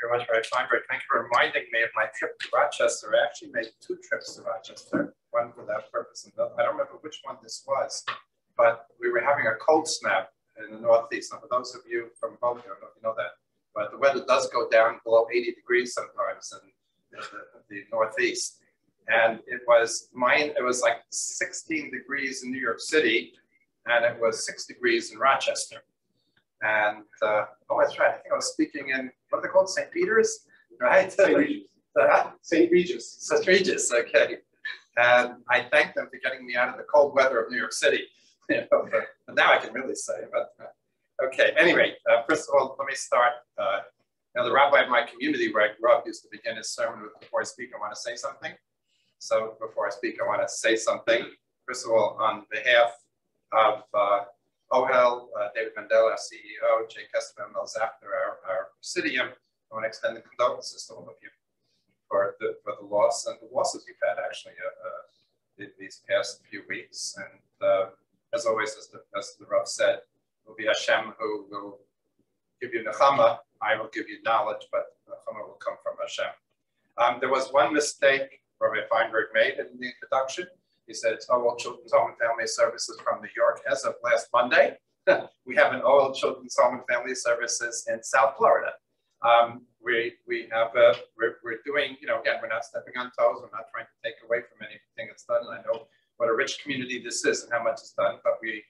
very much, Ray Feinberg. Thank you for reminding me of my trip to Rochester. I actually made two trips to Rochester, one for that purpose, and I don't remember which one this was, but we were having a cold snap in the Northeast. Now, for those of you from home, know you know that, but the weather does go down below 80 degrees sometimes in the, the Northeast. And it was mine, it was like 16 degrees in New York City, and it was six degrees in Rochester. And uh, oh, that's right. I think I was speaking in what are they called? St. Peter's, right? St. Regis. St. Regis. St. Regis. Okay. And I thank them for getting me out of the cold weather of New York City. You know, but, but now I can really say. But uh, okay. Anyway, uh, first of all, let me start. Uh, now, the rabbi of my community where I grew up used to begin his sermon with, "Before I speak, I want to say something." So before I speak, I want to say something. First of all, on behalf of uh, OHEL, uh, David Mandel, our CEO, Jay Kesterman, Mel Zapter, our, our presidium, I want to extend the condolences to all of you for the, for the loss and the losses you've had actually uh, uh these past few weeks. And uh, as always, as the, as the Rav said, it will be Hashem who will give you nechama. I will give you knowledge, but nechama will come from Hashem. Um, there was one mistake Rabbi Feinberg made in the introduction. He said OHEL Children's Home and Family Services from New York. As of last Monday, we have an OHEL Children's Home and Family Services in South Florida. Um, we, we have, a, we're, we're doing, you know, again, we're not stepping on toes. We're not trying to take away from anything that's done. And I know what a rich community this is and how much is done, but we,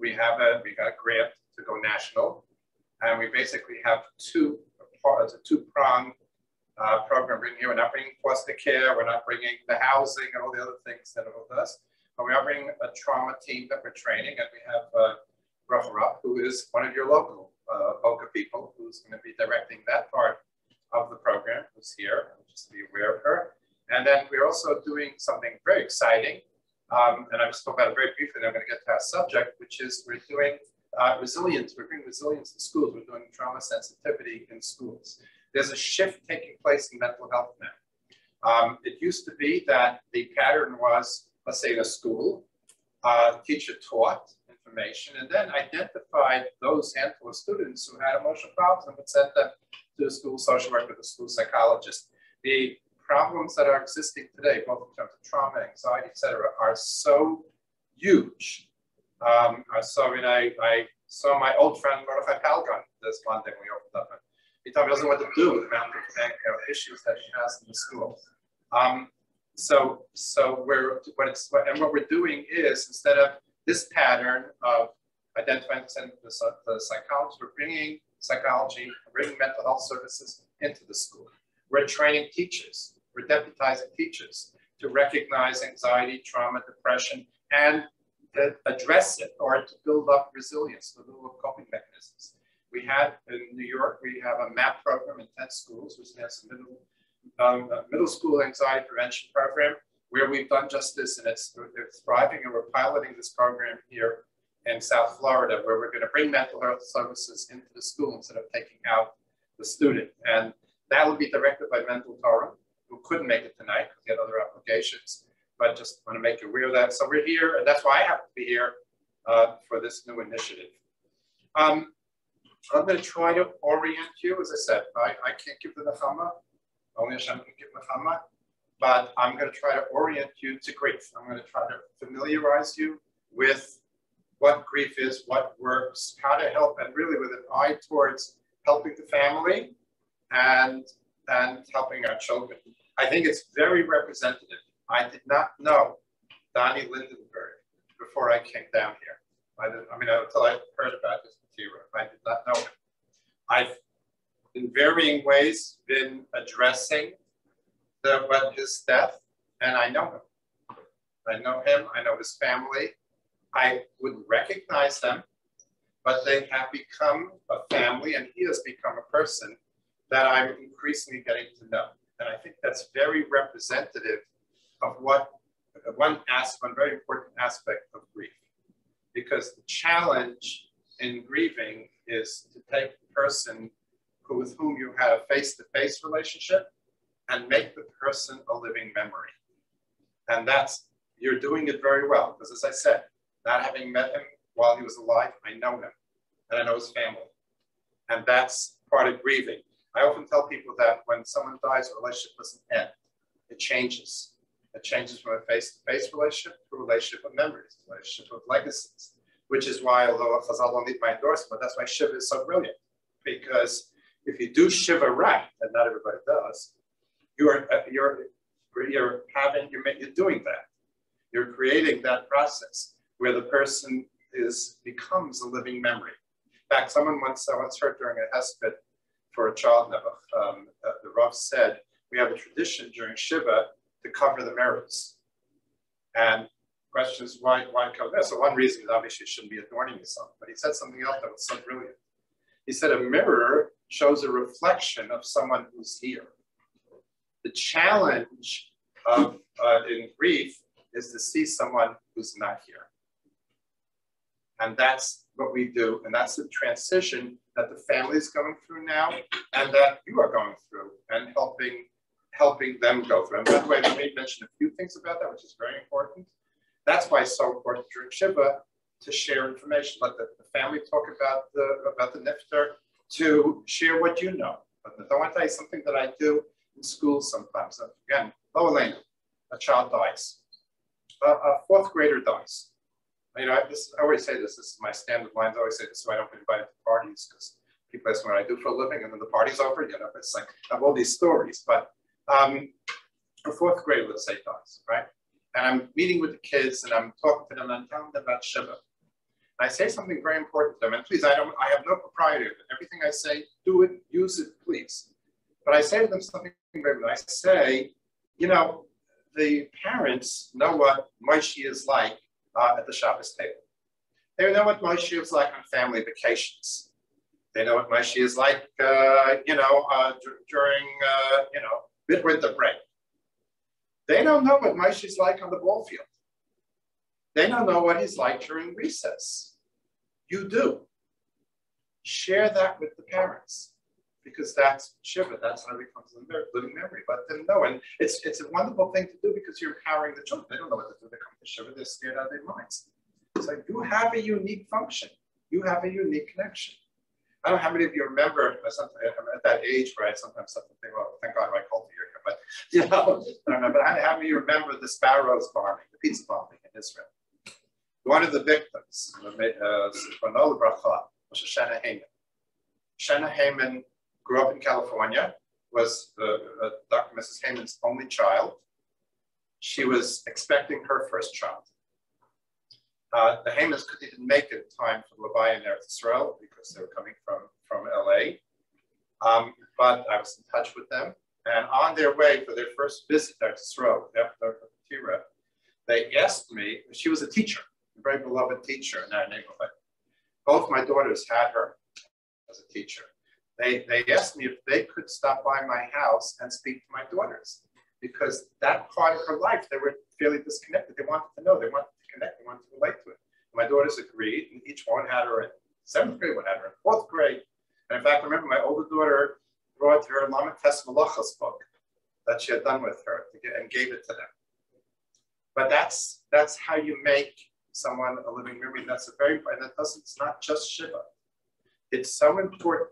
we have a, we got a grant to go national. And we basically have two, a two-pronged uh, program bringing here. We're not bringing foster care, we're not bringing the housing and all the other things that it does, but we are bringing a trauma team that we're training, and we have uh, Ruff, who is one of your local uh, Boca people, who's going to be directing that part of the program, who's here, just to be aware of her. And then we're also doing something very exciting, um, and I'm just talking about it very briefly, and I'm going to get to our subject, which is we're doing uh, resilience. We're bringing resilience to schools. We're doing trauma sensitivity in schools there's a shift taking place in mental health now. Um, it used to be that the pattern was, let's say school, uh, teacher taught information and then identified those handful of students who had emotional problems and would send them to a school social worker, the school psychologist. The problems that are existing today, both in terms of trauma, anxiety, et cetera, are so huge. Um, so I mean, I, I saw my old friend Mordechai Palgon this Monday we opened up he doesn't know what to do with the amount of you know, issues that she has in the school. Um, so, so we're what it's what, and what we're doing is instead of this pattern of identifying the, the, the we're bringing psychology, bringing mental health services into the school. We're training teachers, we're deputizing teachers to recognize anxiety, trauma, depression, and to address it or to build up resilience, the little coping mechanisms. We had in New York, we have a MAP program in 10 schools, which has a middle, um, a middle school anxiety prevention program, where we've done just this and it's, it's thriving. And we're piloting this program here in South Florida, where we're going to bring mental health services into the school instead of taking out the student. And that will be directed by Mental Torah, who couldn't make it tonight because he had other obligations, but just want to make you aware of that. So we're here, and that's why I have to be here uh, for this new initiative. Um, I'm going to try to orient you. As I said, I, I can't give the Nechama. Only Hashem can give Nechama. But I'm going to try to orient you to grief. I'm going to try to familiarize you with what grief is, what works, how to help, and really with an eye towards helping the family and, and helping our children. I think it's very representative. I did not know Doni Lindenberg before I came down here. I, I mean, until I heard about I did not know. I've, in varying ways, been addressing the, what his death, and I know him. I know him, I know his family. I would recognize them, but they have become a family, and he has become a person that I'm increasingly getting to know. And I think that's very representative of what one aspect, one very important aspect of grief. Because the challenge in grieving is to take the person who, with whom you had a face-to-face relationship and make the person a living memory. And that's, you're doing it very well. Because as I said, not having met him while he was alive, I know him and I know his family. And that's part of grieving. I often tell people that when someone dies, a relationship doesn't end. It changes. It changes from a face-to-face relationship to a relationship of memories, a relationship of legacies, which is why, although Chazal don't need my endorsement, that's why Shiva is so brilliant. Because if you do Shiva right, and not everybody does, you're, uh, you're, you're having, you're, you're doing that. You're creating that process where the person is becomes a living memory. In fact, someone once, I once heard during a hesped for a child nebuch, um, uh, the Rav said, we have a tradition during Shiva to cover the mirrors. And question is why, why cover this? So one reason is obviously you shouldn't be adorning yourself, but he said something else that was so brilliant. He said a mirror shows a reflection of someone who's here. The challenge of uh, in grief is to see someone who's not here. And that's what we do. And that's the transition that the family is going through now and that you are going through and helping helping them go through. And by the way, let me mention a few things about that, which is very important. That's why it's so important during Shiva to share information. Let the, the family talk about the about the nifter, to share what you know. But I want to tell you something that I do in school sometimes. Again, lo aleinu, a child dies. A, a, fourth grader dies. You know, I, this, I always say this, this is my standard lines. I always say this so I don't get invited to parties because people ask me what I do for a living and then the party's over. You know, it's like I have all these stories. But um, a fourth grader, let's say, dies, right? And I'm meeting with the kids and I'm talking to them and I'm telling them about Shiva. And I say something very important to them, and please, I don't, I have no propriety. Everything I say, do it, use it, please. But I say to them something very, I say, you know, the parents know what Moshe is like uh, at the Shabbos table. They know what Moshe is like on family vacations. They know what Moshe is like, uh, you know, uh, during, uh, you know, midwinter break. They don't know what Moshe is like on the ball field. They don't know what he's like during recess. You do. Share that with the parents because that's Shiva. That's how it becomes a living memory. Let them know. And it's, it's a wonderful thing to do because you're empowering the children. They don't know what to do. They come to Shiva, they're scared out of their minds. So you have a unique function. You have a unique connection. I don't know how many of you remember at that age where I sometimes have to think, well, thank God called you here, but you know, I don't know, but how many of you remember the Sbarro's bombing, the pizza bombing in Israel? One of the victims, uh, Bracha, was Shana Heyman. Shana Heyman grew up in California, was uh, uh, Dr. Mrs. Heyman's only child. She was expecting her first child. Uh, the Heymans couldn't make it in time for the Levi in Eretz Israel because they were coming from, from LA. Um, but I was in touch with them. And on their way for their first visit to Israel, after Tira, they asked me, she was a teacher, a very beloved teacher in our neighborhood. Both my daughters had her as a teacher. They, they asked me if they could stop by my house and speak to my daughters because that part of her life, they were fairly disconnected. They wanted to know, they wanted connect, they wanted to relate to it. And my daughters agreed, and each one had her in seventh grade, one had her in fourth grade. And in fact, I remember my older daughter brought her Lamites Malachas book that she had done with her get, and gave it to them. But that's that's how you make someone a living memory. That's a very, and that doesn't, it's not just Shiva. It's so important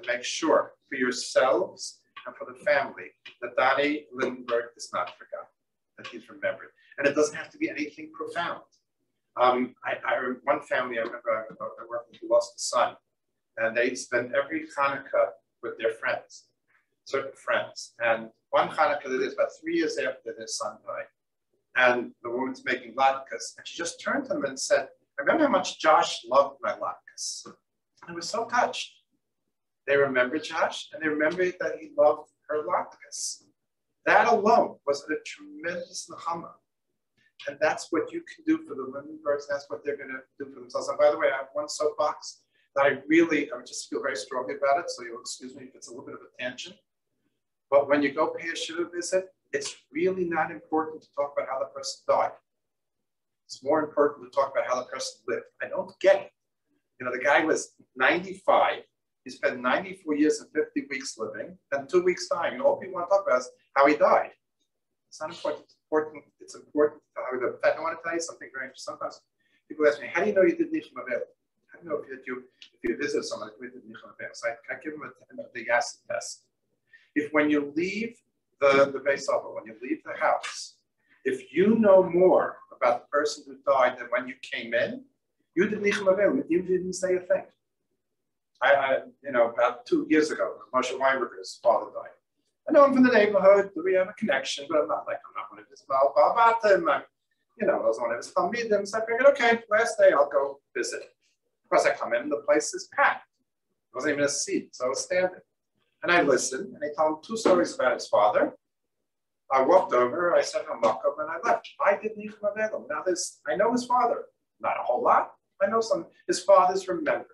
to make sure for yourselves and for the family that Doni Lindenberg is not forgotten, that he's remembered. And it doesn't have to be anything profound. Um, I, I, one family I remember I, I worked with who lost a son, and they spent every Hanukkah with their friends, certain friends. And one Hanukkah that is about three years after their son died, and the woman's making latkes. And she just turned to him and said, I remember how much Josh loved my latkes. I was so touched. They remember Josh and they remember that he loved her latkes. That alone was a tremendous nechama. And that's what you can do for the Lindenbergs. That's what they're going to do for themselves. And by the way, I have one soapbox that I really, I just feel very strongly about it. So you'll excuse me if it's a little bit of a tangent. But when you go pay a Shiva visit, it's really not important to talk about how the person died. It's more important to talk about how the person lived. I don't get it. You know, the guy was 95. He spent 94 years and 50 weeks living, and two weeks dying. And all people want to talk about is how he died. It's not important. It's important. It's important fact, I want to tell you something very interesting. Sometimes people ask me, how do you know you did Nichim How to know if you if you visit someone with the I, I give them a, the acid test. If when you leave the the base level, when you leave the house, if you know more about the person who died than when you came in, you didn't you didn't say a thing. I, I, you know, about two years ago, Moshe Weinberger's father died. I know him from the neighborhood. We have a connection, but I'm not like I'm not one of his about him. I'm, you know, I was one of his talmidim. So I figured, okay, last day I'll go visit. Of course, I come in, the place is packed. There wasn't even a seat, so I was standing. And I listened, and he told him two stories about his father. I walked over, I said HaMakom, and I left. I didn't even know Now this, I know his father, not a whole lot. I know some. His father's remembered.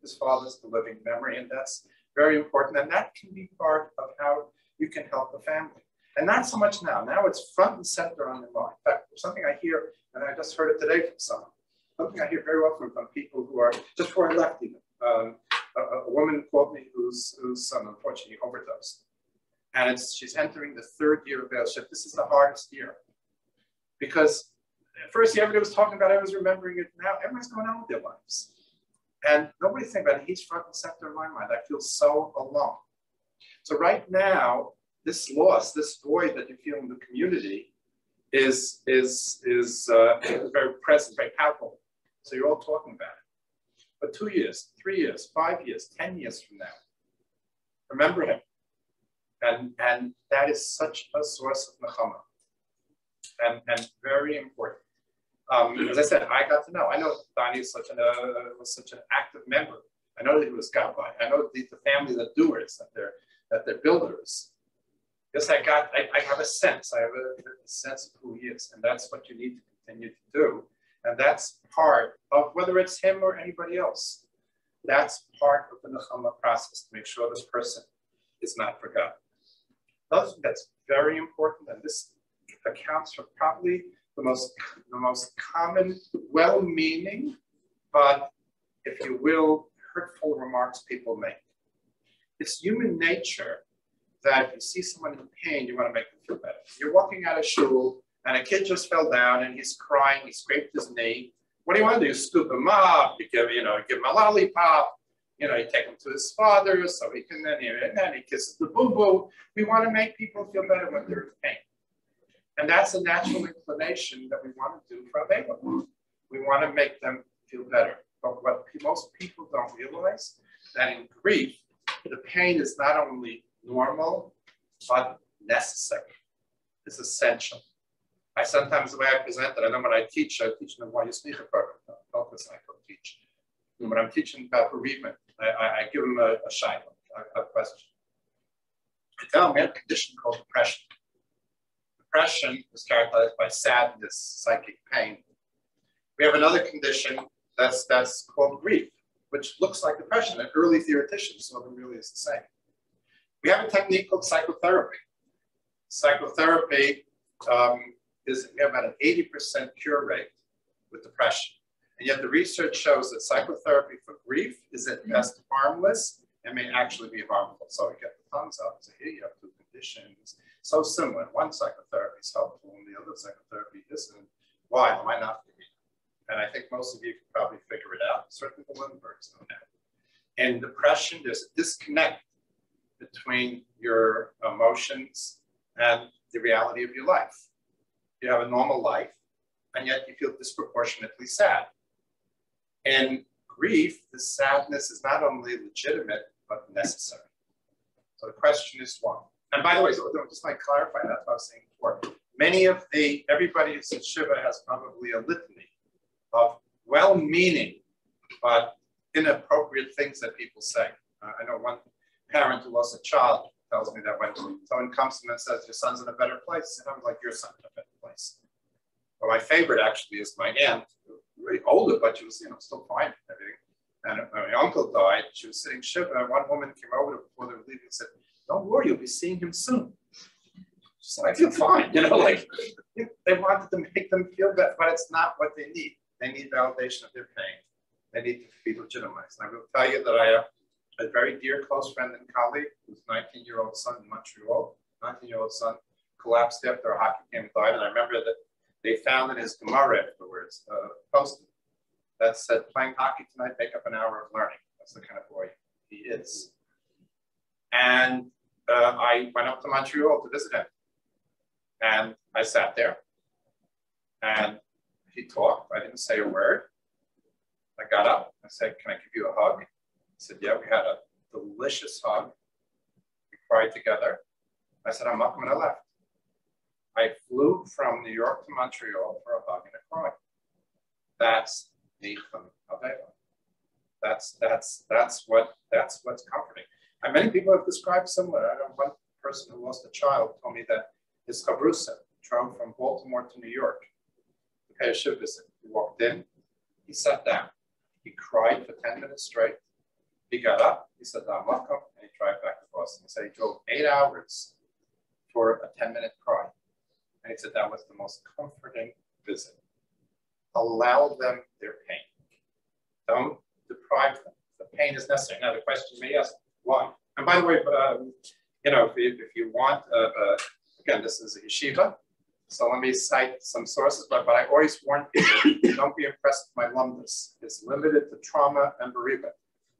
His father's the living memory, and that's very important. And that can be part of how you can help the family. And not so much now. Now it's front and center on the mind. In fact, something I hear, and I just heard it today from someone, something I hear very often from people who are, just before I left even, um, a, a, woman called me whose, whose son unfortunately overdosed. And it's, she's entering the third year of bailship. This is the hardest year. Because at first everybody was talking about it, I was remembering it. Now everyone's going on with their lives. And nobody's thinking about it. He's front and center in my mind. I feel so alone. So right now, this loss, this void that you feel in the community is, is, is uh, very present, very powerful. So you're all talking about it. But two years, three years, five years, 10 years from now, remember him. And, and that is such a source of nechama and, and very important. Um, as I said, I got to know. I know Doni such an, uh, was such an active member. I know that he was Gabbai. I know the, the family, the doers, that they're that they're builders. Yes, I got. I, I have a sense. I have a, a, sense of who he is, and that's what you need to continue to do. And that's part of whether it's him or anybody else. That's part of the nechama process to make sure this person is not forgotten. That's very important, and this accounts for probably the most, the most common, well-meaning, but if you will, hurtful remarks people make. It's human nature that you see someone in pain, you want to make them feel better. You're walking out of shul and a kid just fell down and he's crying, he scraped his knee. What do you want to do? You scoop him up, you give, you know, give him a lollipop, you know, you take him to his father so he can then, and then he kisses the boo-boo. We want to make people feel better when they're in pain. And that's a natural inclination that we want to do for Avela. We want to make them feel better. But what most people don't realize that in grief, the pain is not only normal, but necessary. It's essential. I sometimes, the way I present it, I know when I teach, I teach them why you speak about focus, I go teach. And when I'm teaching about bereavement, I, I, I give them a, a shy a, a question. I tell them we have a condition called depression depression is characterized by sadness, psychic pain. We have another condition that's, that's called grief, which looks like depression. And early theoreticians saw them really is the same. We have a technique called psychotherapy. Psychotherapy um, is we have about an 80% cure rate with depression. And yet the research shows that psychotherapy for grief is at best harmless and may actually be harmful. So we get the thumbs up. So here you have two conditions so similar. One psychotherapy is helpful and the other psychotherapy isn't. Why? Why not? And I think most of you can probably figure it out. Certainly the Lindenbergs know that. In depression, there's a disconnect between your emotions and the reality of your life. You have a normal life, and yet you feel disproportionately sad. And grief, the sadness is not only legitimate, but necessary. So the question is one, and by the way, so just like clarify, that's what I was saying before. Many of the, everybody who's in Shiva has probably a litany of well-meaning, but inappropriate things that people say. Uh, I know one parent who lost a child tells me that when someone comes to him and says, your son's in a better place, and I'm like, your son's in a better place. Well, my favorite actually is my aunt, really older, but she was, you know, still fine and everything. And when my uncle died, she was sitting Shiva, and one woman came over before they were leaving and said, don't worry, you'll be seeing him soon. So I feel fine, you know, like they wanted to make them feel better, but it's not what they need. They need validation of their pain. They need to be legitimized. And I will tell you that I have a very dear close friend and colleague whose 19-year-old son in Montreal, 19-year-old son, collapsed after a hockey game died. And I remember that they found in his Gemara afterwards, uh, posted that said, playing hockey tonight, make up an hour of learning. That's the kind of boy he is. And uh, I went up to Montreal to visit him. And I sat there and he talked. I didn't say a word. I got up. I said, Can I give you a hug? He said, Yeah, we had a delicious hug. We cried together. I said, I'm up and I left. I flew from New York to Montreal for a hug and a cry. That's Nichem Avela. That's that's that's what that's what's comforting. And many people have described similar. I don't know one person who lost a child told me that his chabrusa traveled from Baltimore to New York shiv visit. He walked in, he sat down, he cried for 10 minutes straight. He got up, he said, I'm welcome, and he drove back to Boston. He said he drove eight hours for a 10 minute cry. And he said that was the most comforting visit. Allow them their pain. Don't deprive them. The pain is necessary. Now the question may ask, why? And by the way, um, you know, if you, if you want, uh, uh, again, this is a yeshiva, so let me cite some sources, but, but I always warn people, don't be impressed with my lomdus. It's limited to trauma and bereavement.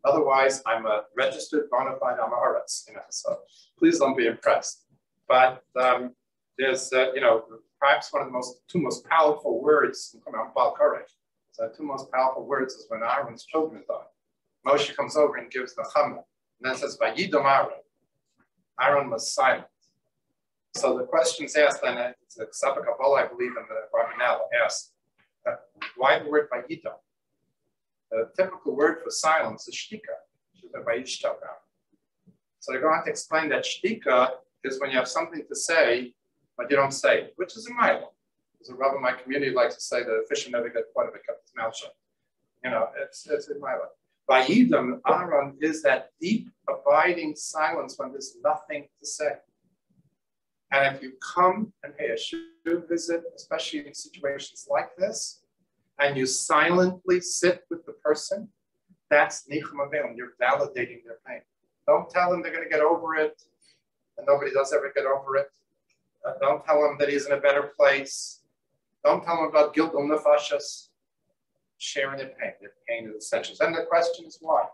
Otherwise, I'm a registered bona fide am ha'aretz, you know, so please don't be impressed. But um, there's, uh, you know, perhaps one of the most two most powerful words Baal courage. So two most powerful words is when Aaron's children died. Moshe comes over and gives the chama, and then says, Vayidom Aaron. Aaron was silent. So the questions asked, and it's a Kabbalah, I believe, in the Rabbanel asked, uh, why the word Vayidom? The typical word for silence is shtika. Which is a bayishtaka. So they're going to explain that shtika is when you have something to say, but you don't say which is a mile. As a rabbi in my community likes to say, the fisher never got quite of it, kept his mouth shut. You know, it's, it's in my life. Vayidom, Aaron, is that deep, abiding silence when there's nothing to say. And if you come and pay a shiur visit, especially in situations like this, and you silently sit with the person, that's avelim. You're validating their pain. Don't tell them they're going to get over it, and nobody does ever get over it. Uh, don't tell them that he's in a better place. Don't tell them about guilt on nefashas. Sharing their pain. Their pain is essential. And the question is why?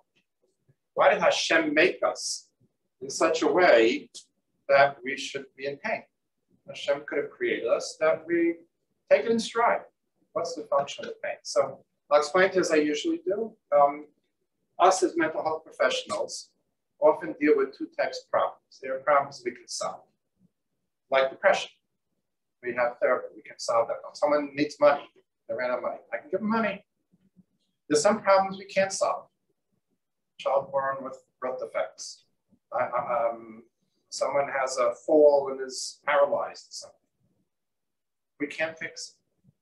Why did Hashem make us in such a way that we should be in pain? Hashem could have created us that we take it in stride. What's the function of pain? So I'll explain it as I usually do. Um, us as mental health professionals often deal with two types of problems. There are problems we can solve, like depression. We have therapy, we can solve that. If someone needs money, they ran out of money, I can give them money. There's some problems we can't solve. Child born with birth defects. Um, someone has a fall and is paralyzed something. We can't fix it.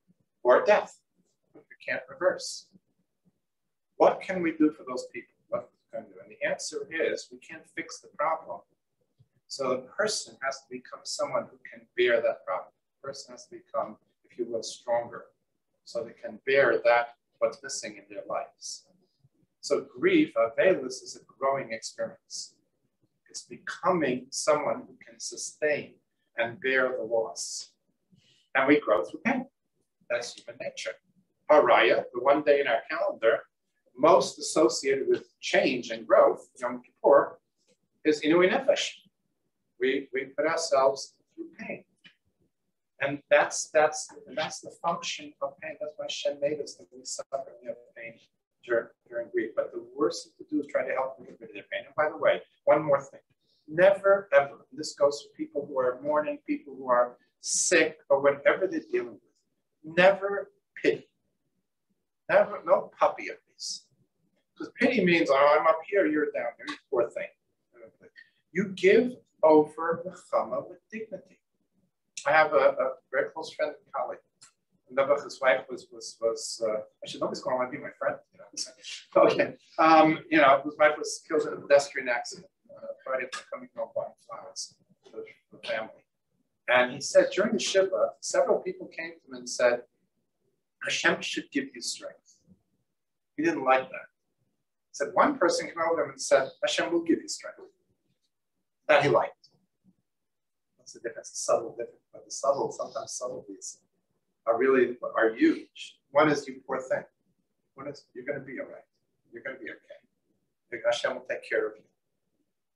Or death, we can't reverse. What can we do for those people? What can we do? And the answer is we can't fix the problem. So the person has to become someone who can bear that problem. The person has to become, if you will, stronger. So they can bear that what's missing in their lives. So grief, Avelis, is a growing experience. It's becoming someone who can sustain and bear the loss. And we grow through pain. That's human nature. Haraya, the one day in our calendar, most associated with change and growth, Yom Kippur, is Inui Nefesh. We, we put ourselves through pain. And that's that's that's the function of pain. That's why Shem made us that we suffer we pain during, during grief. But the worst thing to do is try to help them get rid of their pain. And by the way, one more thing. Never ever, this goes for people who are mourning, people who are sick, or whatever they're dealing with. Never pity. Never, no puppy of abuse. Because pity means, oh, I'm up here, you're down there, poor thing. You give over the chama with dignity. I have a, a very close friend and colleague. Nebuch, his wife was was was uh, I should this going to be my friend. You know? okay, um, you know, his wife was killed in a pedestrian accident uh, Friday coming home buying flowers for the family. And he said during the shiva, several people came to him and said, Hashem should give you strength. He didn't like that. He said one person came over to him and said, Hashem will give you strength. That he liked. What's the difference? A subtle difference. But the subtle, sometimes subtleties are really are huge. One is you poor thing. what is, you're going to be all right. You're going to be okay. Hashem will take care of you.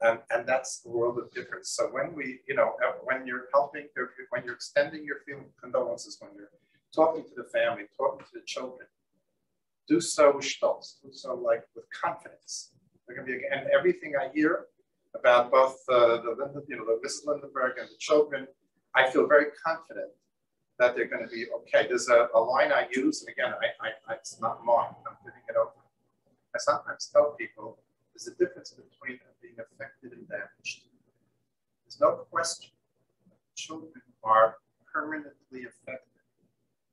Um, and that's the world of difference. So when we, you know, when you're helping, when you're extending your feeling condolences, when you're talking to the family, talking to the children, do so with stolz, do so like with confidence. They're going to be, and everything I hear about both uh, the, you know, the Mrs. Lindenberg and the children, I feel very confident that they're going to be okay. There's a, a line I use, and again, I, I, it's not mine. I'm giving it over. I sometimes tell people there's a difference between being affected and damaged. There's no question children are permanently affected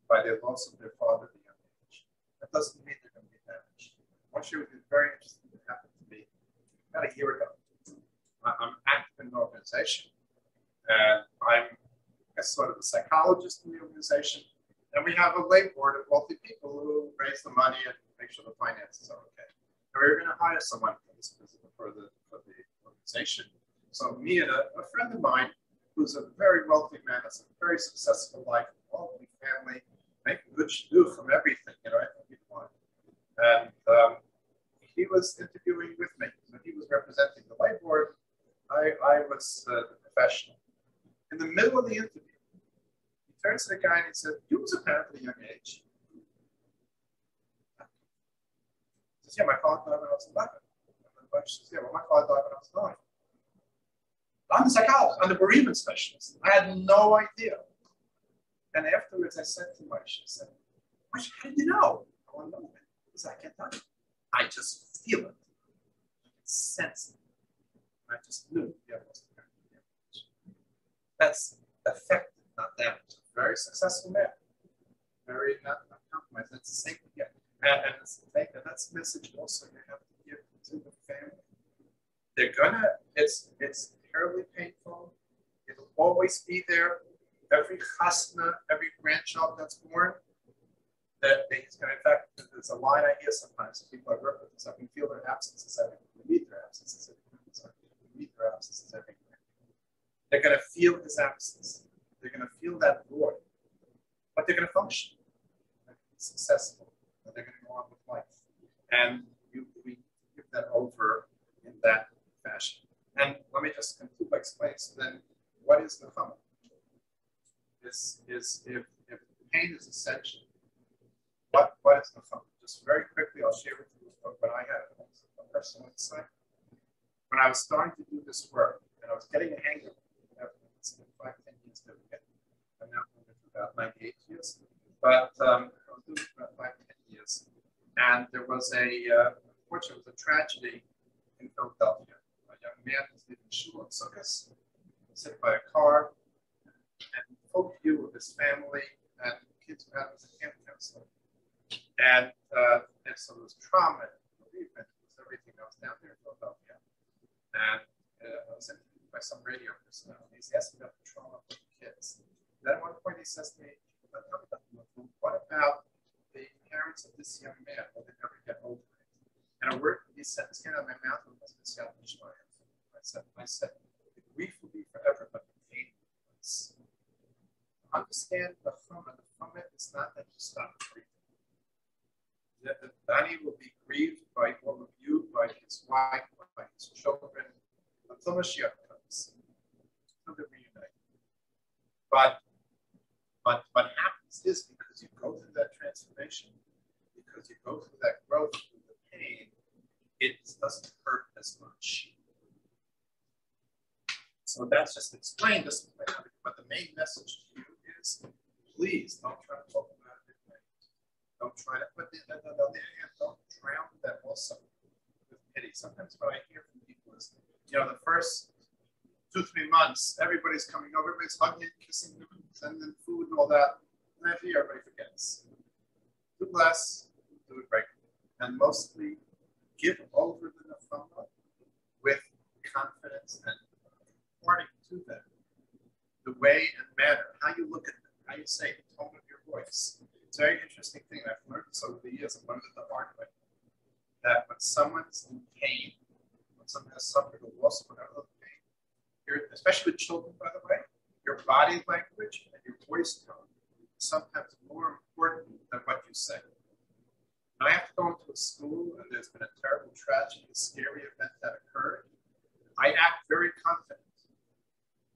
by the loss of their father at a young age. That doesn't mean they're going to be damaged. One year was very interesting that happened to me about a year ago. I'm active in an organization, and I'm a sort of a psychologist in the organization. And we have a lay board of wealthy people who raise the money and make sure the finances are okay. And we are going to hire someone for this for the for the organization. So me and a, a friend of mine who's a very wealthy man, has a very successful life, wealthy family, making good shidduch from everything, you know, everything. And um, he was interviewing with me. So he was representing the lay board. I, I was uh, the professional. In the middle of the interview, turns to the guy and he said, You was a parent at a young age. He says, Yeah, my father died when I was 11. And the says, Yeah, well, my father died when I was 9. I'm a psychologist, I'm the bereavement specialist. I had no idea. And afterwards, I said to Moshe, I said, Moshe, how did you know? I want to know. Because I can't tell you. I just feel it. I can sense it. I just knew yeah, That's effective, not damage. Very successful man. Very not, not compromised. That's the same thing. Yeah. And, that's, and that's the message also you have to give to the family. They're gonna, it's it's terribly painful. It'll always be there. Every chasna, every grandchild that's born, that he's going to, in fact, there's a line I hear sometimes. People I work with, so I can feel their absences everywhere. We meet their absences. So we meet their absences everywhere. They're going to feel his absence. They're going to feel that void. But they're going to function. They're going to be successful. And they're going to go on with life. And you, we give that over in that fashion. And let me just conclude by explaining so then what is the hum? This is if, if pain is essential, what, what is the hum? Just very quickly, I'll share with you what I had a personal insight. When I was starting to do this work, and I was getting a hang of it, it's been five, 10 years to get. I'm now doing it for about 98 years. But um, I was doing it for about five, 10 years. And there was a, uh, unfortunately, was a tragedy in Philadelphia A young man was leaving shul sukkahs, hit by a car, and full view of his family and kids who had was a camp counselor. And, uh, and so there was trauma and bereavement, was everything that was down there in Philadelphia. And uh, I was interviewed by some radio personality. He's asking about the trauma the kids. Then at one point he says to me, what about the parents of this young man? Will they ever get over it? And a word, he sentence came out of my mouth was Mitzvah I said, I said, the grief will be forever, but the pain is. Understand the chumrah. The chumrah is not that you stop grieving. That the Danny will be grieved by all of you, by his wife, by his children, until Mashiach comes, until they reunite. But, but what happens is because you go through that transformation, because you go through that growth, through the pain, it doesn't hurt as much. So that's just explained this but the main message to you is please don't try to talk about it. Don't try to, but on the other hand, don't drown that also with pity. Sometimes what I hear from people is, you know, the first months, everybody's coming over, everybody's hugging, and kissing them, sending them food and all that. And after everybody forgets. Do less, do it regularly. And mostly give over the nechama with confidence and according to them. The way and manner, how you look at them, how you say the tone of your voice. It's a very interesting thing. I've learned this over the years. I've learned it the hard way. That when someone's in pain, when someone has suffered a loss, whatever the pain, especially with children, by the way, your body language and your voice tone is sometimes more important than what you say. When I have to go into a school and there's been a terrible tragedy, a scary event that occurred, I act very confident.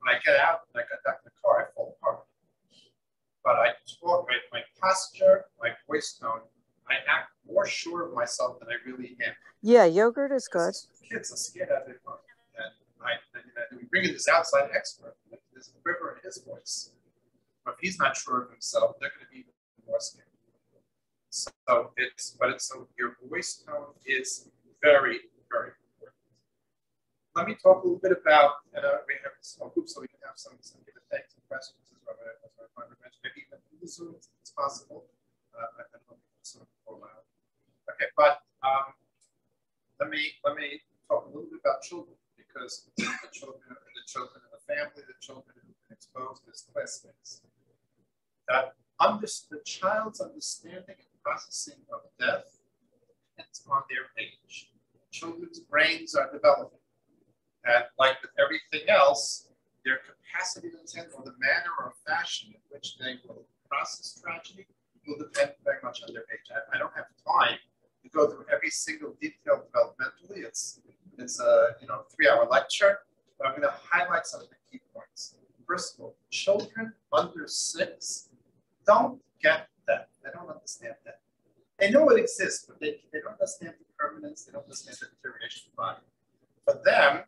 When I get out and I get back in the car, I fall apart. But I talk, my, my posture, my voice tone, I act more sure of myself than I really am. Yeah, yogurt is good. Kids are scared out of their mind. And I, and, we bring in this outside expert, there's a quiver in his voice. But if he's not sure of himself, they're going to be more scared. So it's, but it's so your voice tone is very, very important. let me talk a little bit about, uh, we have some groups so we can have some, some give and take, some questions as well, as I mentioned, maybe even through Zoom, it's possible. Uh, I don't know sort of loud. Okay, but um, let me let me talk a little bit about children because the children the children in the family, the children who've been exposed as classmates. That under, the child's understanding and processing of death depends on their age. Children's brains are developing. And like with everything else, their capacity to attend or the manner or fashion in which they will process tragedy will depend very much on their age. I, I don't have time to go through every single detail developmentally. It's it's a you know three hour lecture, but I'm going to highlight some of the key points. First of all, children under six don't get that. They don't understand that. They know it exists, but they, they don't understand the permanence. They don't understand the deterioration of the body. For them,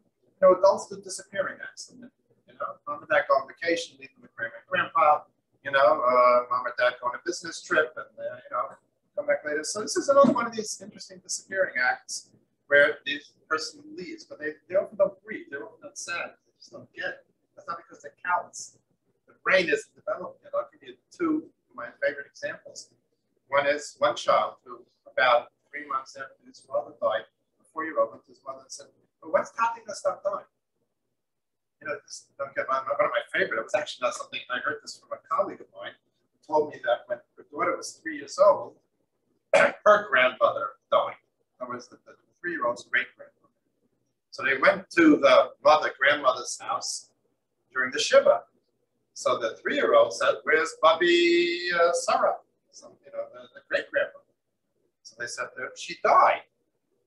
know, adults do disappearing accident. You know, mom and dad go on vacation, leave them with grandma and grandpa. You know, uh, mom and dad go on a business trip, and uh, you know, come back later. So this is another one of these interesting disappearing acts where the person leaves, but they, they often don't grieve. They're often not sad. They just don't get it. That's not because they're callous. The brain isn't developed yet. I'll give you two of my favorite examples. One is one child who, about three months after his father died, a four-year-old went to his mother and said, but what's stopping us stop dying? You know, this, don't my, one of my favorite, it was actually not something, I heard this from a colleague of mine who told me that when her daughter was three years old, her grandmother died. That was the, the three-year-old's great-grandmother. So they went to the mother, grandmother's house during the Shiva. So the three-year-old said, where's Bubby uh, Sarah? Some, you know, the, the great-grandmother. So they said, she died.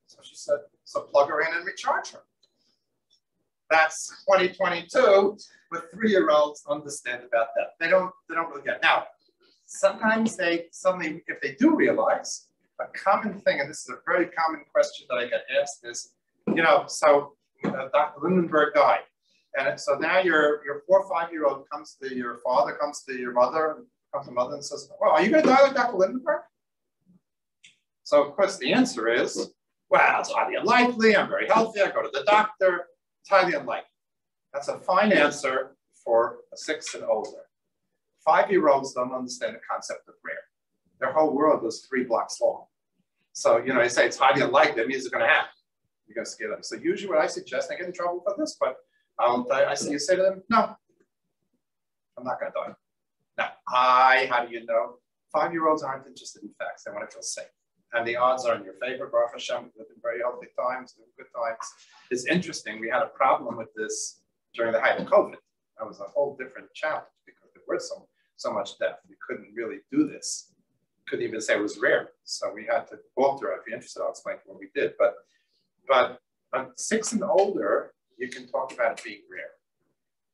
So she said, so plug her in and recharge her. That's 2022 with three-year-olds understand about that. They don't, they don't really get. Now, sometimes they suddenly, if they do realize, a common thing, and this is a very common question that I get asked is, you know, so uh, Dr. Lindenberg died. And so now your, your four or five-year-old comes to your father, comes to your mother, comes to mother and says, well, are you going to die like Dr. Lindenberg? So of course the answer is, well, it's highly unlikely. I'm very healthy. I go to the doctor. It's highly unlikely. That's a fine answer for a six and older. Five-year-olds don't understand the concept of rare. Their whole world is three blocks long. So, you know, you say it's highly unlikely, that means it's going to happen. You're going to scare them. So usually what I suggest, I get in trouble for this, but um, I, I say, you say to them, no, I'm not going to die. Now, I, how do you know? Five-year-olds aren't interested in facts. They want to feel safe and the odds are in your favor. Baruch Hashem, we live in very healthy times, good times. It's interesting. We had a problem with this during the height of COVID. That was a whole different challenge because there were so, so much death. We couldn't really do this. Couldn't even say it was rare. So we had to alter. If you're interested, I'll explain what we did. But but on six and older, you can talk about it being rare.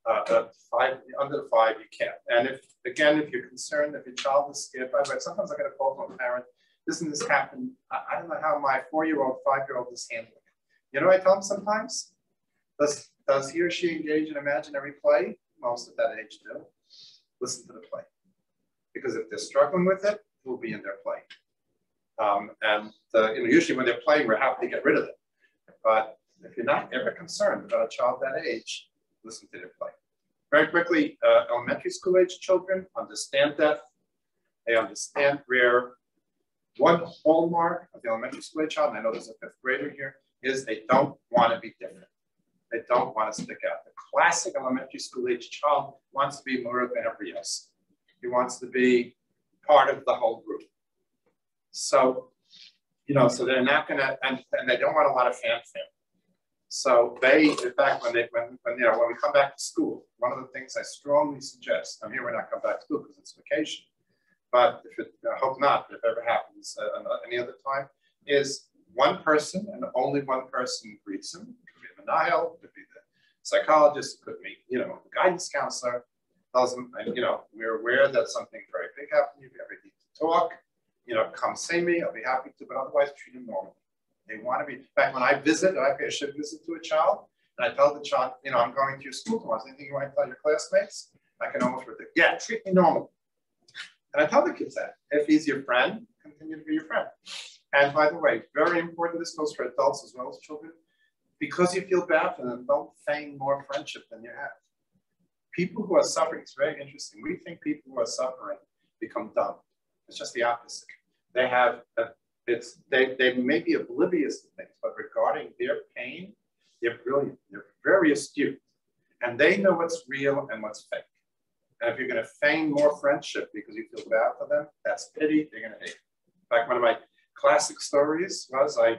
Uh, five under five, you can't. And if again, if you're concerned, if your child is scared, by the way, sometimes I get a call from a parent doesn't this happen? I, I don't know how my four-year-old, five-year-old is handling it. You know what I tell them sometimes? Does, does he or she engage in imaginary play? Most of that age do. Listen to the play. Because if they're struggling with it, it will be in their play. Um, and uh, you know, usually when they're playing, we're happy to get rid of it. But if you're not ever concerned about a child that age, listen to their play. Very quickly, uh, elementary school age children understand death. They understand rare one hallmark of the elementary school child, and I know there's a fifth grader here, is they don't want to be different. They don't want to stick out. The classic elementary school age child wants to be more than everybody else. He wants to be part of the whole group. So, you know, so they're not going to, and, and they don't want a lot of fanfare. So they, in fact, when they, when, when, you know, when we come back to school, one of the things I strongly suggest, I'm here when I come back to school because it's vacation, but if it, I hope not, if it ever happens uh, any other time, is one person and only one person greets him. It could be a Manahel, it could be the psychologist, it could be, you know, the guidance counselor. Tells them, you know, we're aware that something very big happened. If you ever need to talk, you know, come see me. I'll be happy to, but otherwise treat them normally. They want to be, in fact, when I visit, I pay a ship visit to a child, and I tell the child, you know, I'm going to your school tomorrow. Is anything you want to tell your classmates? I can almost predict, yeah, treat me normally. And I tell the kids that. If he's your friend, continue to be your friend. And by the way, very important, this goes for adults as well as children, because you feel bad for them, don't feign more friendship than you have. People who are suffering, it's very interesting. We think people who are suffering become dumb. It's just the opposite. They have, a, it's, they, they may be oblivious to things, but regarding their pain, they're brilliant. They're very astute. And they know what's real and what's fake. And if you're going to feign more friendship because you feel bad for them, that's pity. They're going to hate. In fact, one of my classic stories was I,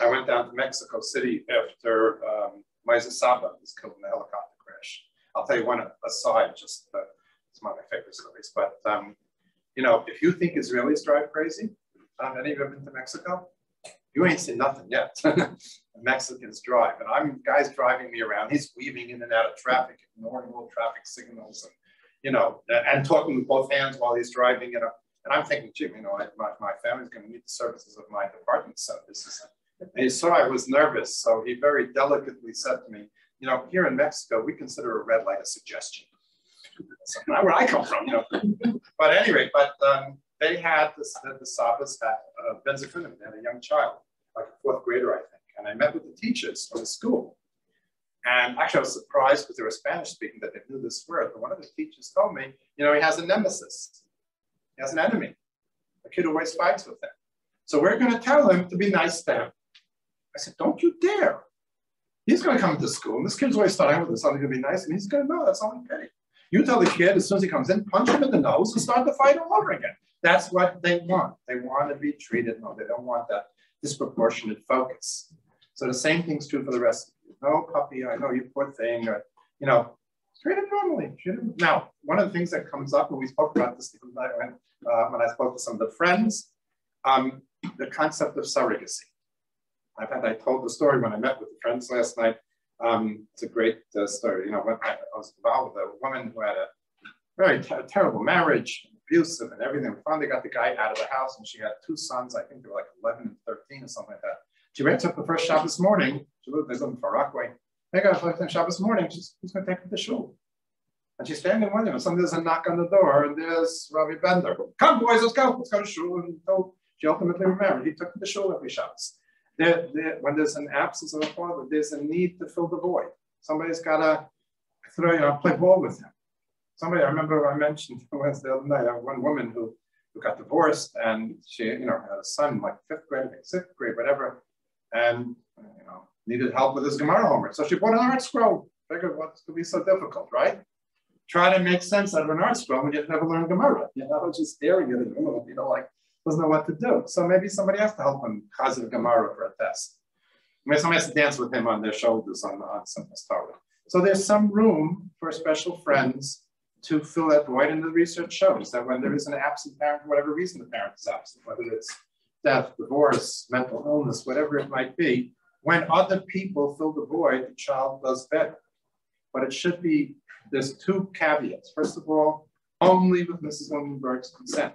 I went down to Mexico City after um, Saba was killed in a helicopter crash. I'll tell you one aside, just uh, it's one of my favorite stories. But um, you know, if you think Israelis drive crazy, have any of you been to Mexico? You ain't seen nothing yet. Mexicans drive, and I'm guys driving me around. He's weaving in and out of traffic, ignoring all traffic signals, and you know, and talking with both hands while he's driving. You know, and I'm thinking, Jim, you know, my, my family's going to need the services of my department, so this is. And he saw I was nervous, so he very delicately said to me, you know, here in Mexico, we consider a red light a suggestion. So not where I come from, you know. but anyway, but um, they had this, the, the Sabas had uh, Ben they had a young child, like a fourth grader, I think. And I met with the teachers of the school. And actually, I was surprised because they were Spanish speaking that they knew this word. But one of the teachers told me, you know, he has a nemesis. He has an enemy, a kid who always fights with him. So we're going to tell him to be nice to him. I said, don't you dare. He's going to come to school, and this kid's always starting with this, I'm going to be nice, and he's going to know that's only pity. You tell the kid as soon as he comes in, punch him in the nose and start the fight all over again. That's what they want. They want to be treated. No, they don't want that disproportionate focus. So the same thing's true for the rest. No, puppy, I know you poor thing. Or, you know, treat it normally. Treat it. Now, one of the things that comes up, and we spoke about this when, uh, when I spoke to some of the friends, um, the concept of surrogacy. I've had, I told the story when I met with the friends last night. Um, it's a great uh, story. You know, when I, was involved with a woman who had a very terrible marriage, abusive and everything. We finally got the guy out of the house and she had two sons. I think they were like 11 and 13 or something like that. She went up the first Shabbos morning. She lived, lived in Far Rockaway. They got a up Shabbos morning. She's, who's going to take her to shul? And she's standing with him, and suddenly there's a knock on the door and there's Rabbi Bender. Come boys, let's go. Let's go to shul. And so she ultimately married. He took her to shul every Shabbos. There, there, when there's an absence of a father, there's a need to fill the void. Somebody's got to throw, you know, play ball with him. Somebody, I remember I mentioned the other night, one woman who, who got divorced and she, you know, had a son like fifth grade, sixth grade, whatever, and, you know, needed help with his Gemara homework. So she bought an ArtScroll. Figured going to be so difficult, right? Try to make sense out of an ArtScroll when you've never learned Gemara. You know, just staring at it, you know, like doesn't know what to do. So maybe somebody has to help him chazer Gemara for a test. Maybe somebody has to dance with him on their shoulders on, on some Torah. So there's some room for special friends to fill that void, and the research shows that when there is an absent parent, for whatever reason the parent is absent, whether it's death, divorce, mental illness, whatever it might be, when other people fill the void, the child does better. But it should be, there's two caveats. First of all, only with Mrs. Lindenberg's consent.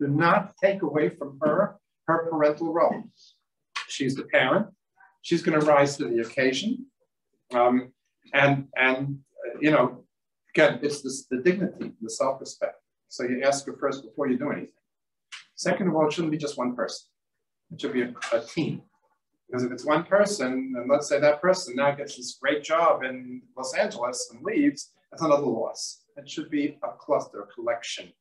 Do not take away from her her parental role. She's the parent. She's going to rise to the occasion. Um, and, and uh, you know, again, it's this, the dignity, the self-respect. So you ask her first before you do anything. Second of all, it shouldn't be just one person. It should be a, a team. Because if it's one person, and let's say that person now gets this great job in Los Angeles and leaves, that's another loss. It should be a cluster, a collection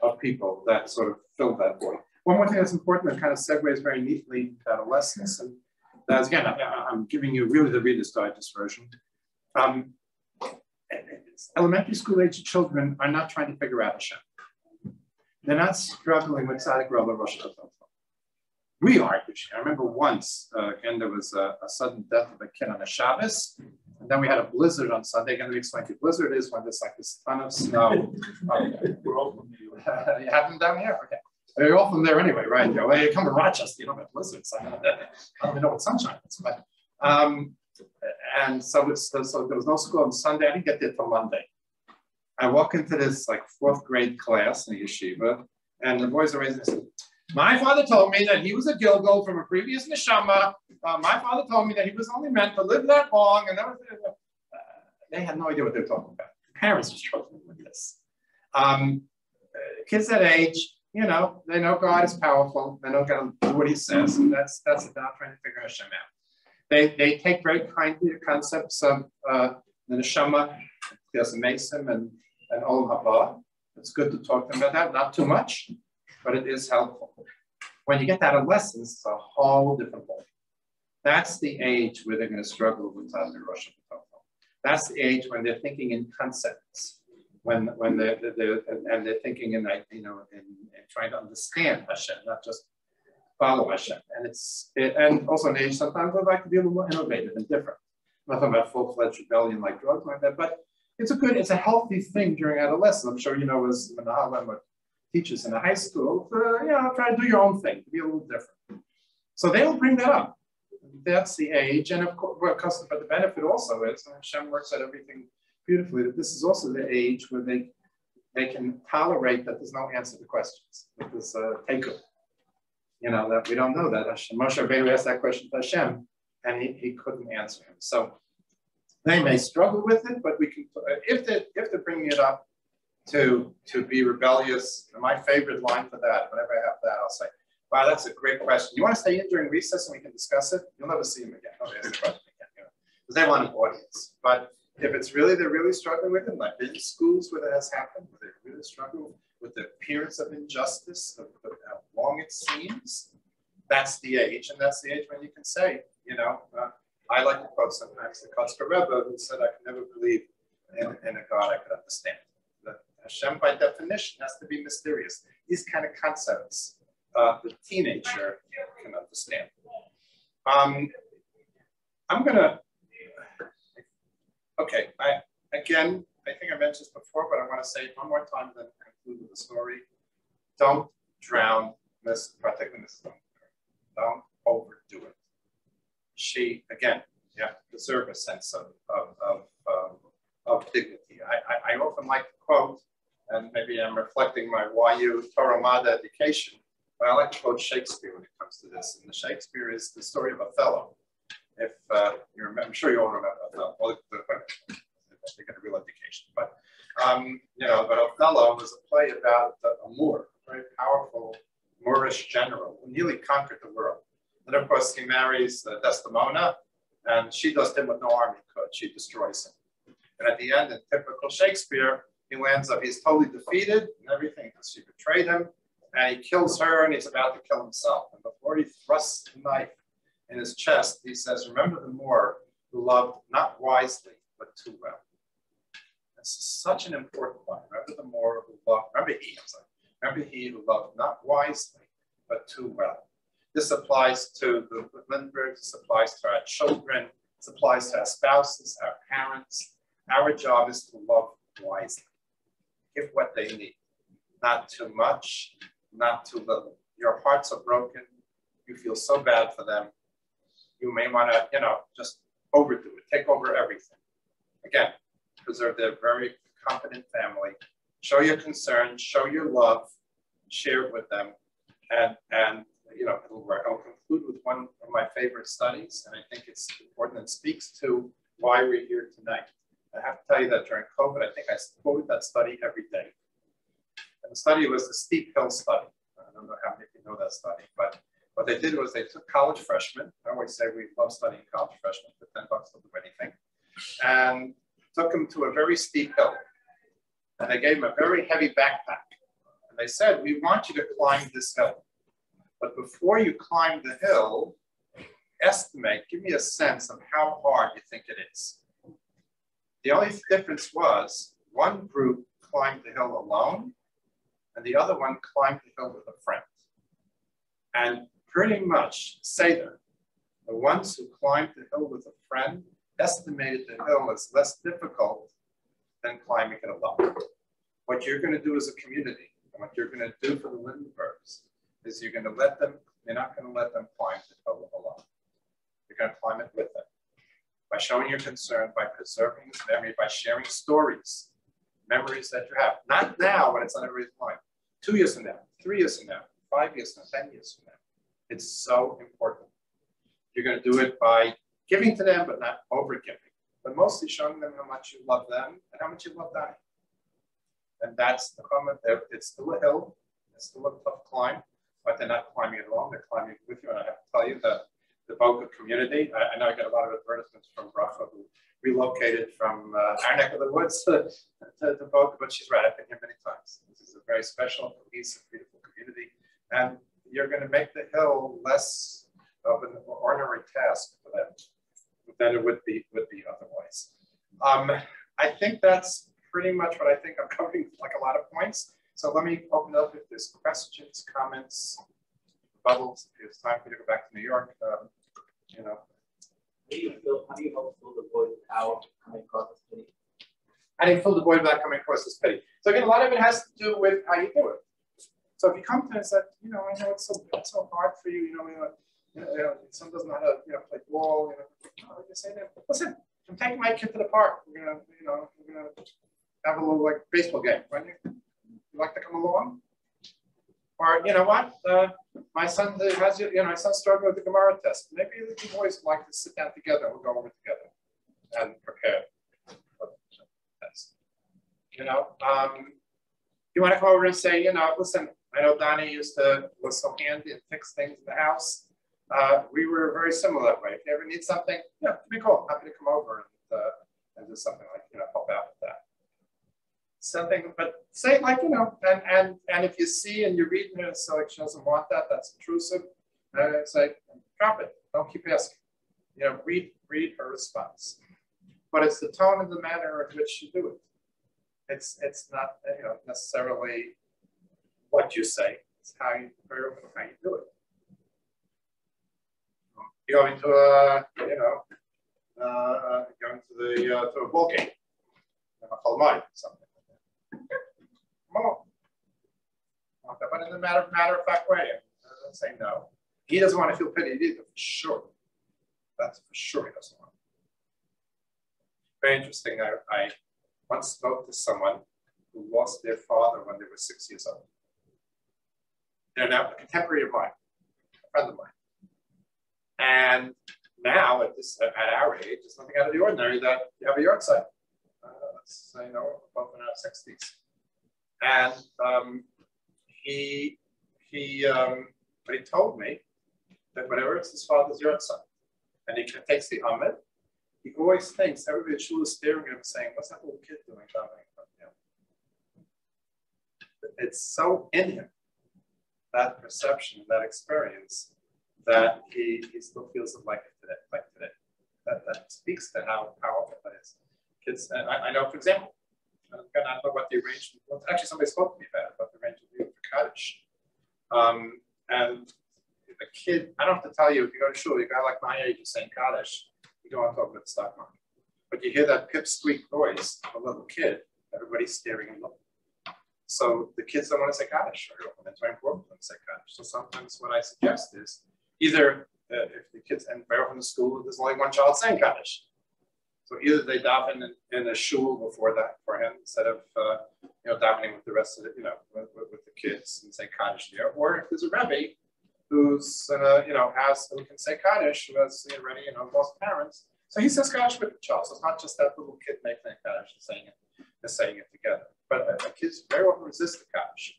of people that sort of fill that void. One more thing that's important that kind of segues very neatly to adolescence, and that's again, I, am giving you really the Reader's Digest version. Um, elementary school age children are not trying to figure out Hashem. They're not struggling with Tzaddik Rabba Rosh are. I remember once, uh, again, there was a, a, sudden death of a kid on a Shabbos, and then we had a blizzard on Sunday. Again, we me explain to you. Blizzard is when there's like this ton of snow. um, you have them down here? Okay. You're all from there anyway, right? You, know, you come to Rochester, you don't have blizzards. I don't, I don't even know what sunshine is. But, um, and so, so, so there was no school on Sunday. I didn't get there till Monday. I walk into this like fourth grade class in the yeshiva, and the boys are raising My father told me that he was a gilgul from a previous neshama. Uh, my father told me that he was only meant to live that long, and that was, uh, they had no idea what they were talking about. The parents were struggling with this. Um, uh, kids that age, you know, they know God is powerful. They know God to do what He says, and that's that's about trying to figure Hashem out. They they take very kindly the concepts of uh, the neshama, a mason and and olam haba. It's good to talk to them about that. Not too much, but it is helpful. When you get to adolescence, it's a whole different ball. That's the age where they're going to struggle with the Rosh That's the age when they're thinking in concepts when when they're, they're, and they're thinking in you know in, in, trying to understand Hashem, not just follow Hashem. And it's it, and also an age sometimes would like to be a little more innovative and different. I'm not talking about full-fledged rebellion like drugs like that, but it's a good, it's a healthy thing during adolescence. I'm sure you know as Menahalim teachers in a high school, to, you know, try to do your own thing, to be a little different. So they will bring that up. That's the age, and of course, but the benefit also is Hashem works at everything beautifully that this is also the age where they they can tolerate that there's no answer to questions, that there's a taker. You know, that we don't know that. Hashem, Moshe Rabbeinu asked that question to Hashem, and he, he couldn't answer him. So they may struggle with it, but we can, if they if they're bringing it up to to be rebellious, my favorite line for that, whenever I have that, I'll say, wow, that's a great question. You want to stay in during recess and we can discuss it? You'll never see him again. Oh, ask the question again, you know, because they want an audience. But if it's really they're really struggling with it, like in schools where that has happened, where they really struggle with the appearance of injustice, of, of how long it seems, that's the age, and that's the age when you can say, you know, uh, I like to quote sometimes the Kotzker Rebbe who said, I can never believe in, in a God I could understand. Hashem, by definition, has to be mysterious. These kind of concepts, uh, the teenager can understand. Um, I'm to Okay, I again, I think I mentioned this before, but I want to say one more time, then conclude with the story. Don't drown Miss, particularly Miss Don't overdo it. She, again, yeah, deserve a sense of, of, of, um, of dignity. I, I, I, often like to quote, and maybe I'm reflecting my YU Torah Mada education, but I like to quote Shakespeare when it comes to this. And the Shakespeare is the story of Othello if uh, you remember, I'm sure you all remember Othello. Well, they get a real education, but um, you know, but Othello was a play about a Moor, a very powerful Moorish general who nearly conquered the world. And of course, he marries uh, Desdemona, and she does him what no army could. She destroys him. And at the end, in typical Shakespeare, he lands up, he's totally defeated and everything because she betrayed him. And he kills her and he's about to kill himself. And before he thrusts the knife in his chest, he says, Remember the Moor who loved not wisely, but too well. That's such an important line. Remember the Moor who loved, remember he, I'm sorry, remember he who loved not wisely, but too well. This applies to the Lindenbergs, this applies to our children, this applies to our spouses, our parents. Our job is to love wisely. Give what they need. Not too much, not too little. Your hearts are broken. You feel so bad for them you may want to, you know, just overdo it, take over everything. Again, preserve their very competent family. Show your concern, show your love, share it with them, and and you know it'll work. I'll conclude with one of my favorite studies, and I think it's important and speaks to why we're here tonight. I have to tell you that during COVID, I think I quoted that study every day. And the study was the Steep Hill study. I don't know how many of you know that study, but what they did was they took college freshmen. I always say we love studying college freshmen for 10 bucks, they'll do anything. And took them to a very steep hill. And they gave them a very heavy backpack. And they said, we want you to climb this hill. But before you climb the hill, estimate, give me a sense of how hard you think it is. The only difference was one group climbed the hill alone, and the other one climbed the hill with a friend. And pretty much say that the ones who climbed the hill with a friend estimated the hill as less difficult than climbing it alone. What you're going to do as a community And what you're going to do for the Lindenbergs is you're going to let them, you're not going to let them climb the hill alone. You're going to climb it with them by showing your concern, by preserving his memory, by sharing stories, memories that you have. Not now when it's on everybody's mind. Two years from now, three years from now, five years from now, 10 years from now. It's so important. You're going to do it by giving to them, but not over giving, but mostly showing them how much you love them and how much you love them. And that's the comment there. It's still a hill, it's still a tough climb, but they're not climbing it alone, they're climbing with you. And I have to tell you that the Boca community, I, I know I get a lot of advertisements from Bracha who relocated from uh, our neck of the woods to, to, to Boca, but she's right, I've been here many times. This is a very special, cohesive, beautiful community. And you're going to make the hill less of an ordinary task for them than it would be would be otherwise. Um, I think that's pretty much what I think I'm covering, like a lot of points. So let me open up if there's questions, comments, bubbles. It's time for you to go back to New York, um, you know. How do you feel? How do you help fill the void without coming across as pity? How do you fill the void without coming across as pity? So again, a lot of it has to do with how you do it. So if you come to and say, you know, I know it's so it's so hard for you, you know, you know, you know, you some doesn't know how to, you know, play ball, you know, just say that, listen, I'm taking my kid to the park. We're gonna, you know, we're gonna have a little like baseball game. Right? You, you like to come along? Or you know what? Uh, my son has you know my son's struggling with the Gemara test. Maybe the two boys like to sit down together. We'll go over together and prepare for the test. You know, um, you want to come over and say, you know, listen, I know Doni used to was so handy and fix things in the house. Uh, we were very similar that way. If you ever need something, yeah, be cool. Happy to come over and, uh, and do something like, you know, help out with that. Something, but say like, you know, and and and if you see and you read her, so she doesn't want that, that's intrusive. Uh, say, drop it. Don't keep asking. You know, read read her response. But it's the tone and the manner in which you do it. It's it's not you know necessarily what you say. It's how you, how you do it. You go into a, you know, uh, going to the uh, to a ball game, a or something. Come on. Okay, but in a matter, matter of fact way, I'm say no. He doesn't want to feel pity either, for sure. That's for sure he doesn't want. Very interesting. I, I once spoke to someone who lost their father when they were six years old. They're now a contemporary of mine, a friend of mine. And now at this at our age, it's nothing out of the ordinary that you have a yahrzeit. Uh, let's say, you know, both in our 60s. And um, he he um, but he told me that whenever it's his father's yahrzeit, and he takes the Amud, he always thinks everybody at shul is staring at him saying, what's that little kid doing? It's so in him that perception, that experience, that he, he still feels it like today, like today. That, that speaks to how powerful that is. Kids, I, I know, for example, I don't know what the arrangement. Actually, somebody spoke to me about it, about the arrangement Kaddish. Um, and the kid, I don't have to tell you, if you go to shul, a guy like my age is saying Kaddish, you don't want to talk about the stock market. But you hear that pipsqueak voice of a little kid, everybody's staring and looking. So the kids don't want to say Kaddish, or it's very important to say Kaddish. So sometimes what I suggest is either uh, if the kids, and very often in school, there's only one child saying Kaddish. So either they daven in, in a shul before that for him instead of uh, you know davening with the rest of the you know with, with, with the kids and say Kaddish there, or if there's a rebbe who's uh, you know has who can say Kaddish who has already you know lost parents, so he says Kaddish with the child. So it's not just that little kid making Kaddish and saying it, and saying it together. But uh, kids very often resist the Kaddish.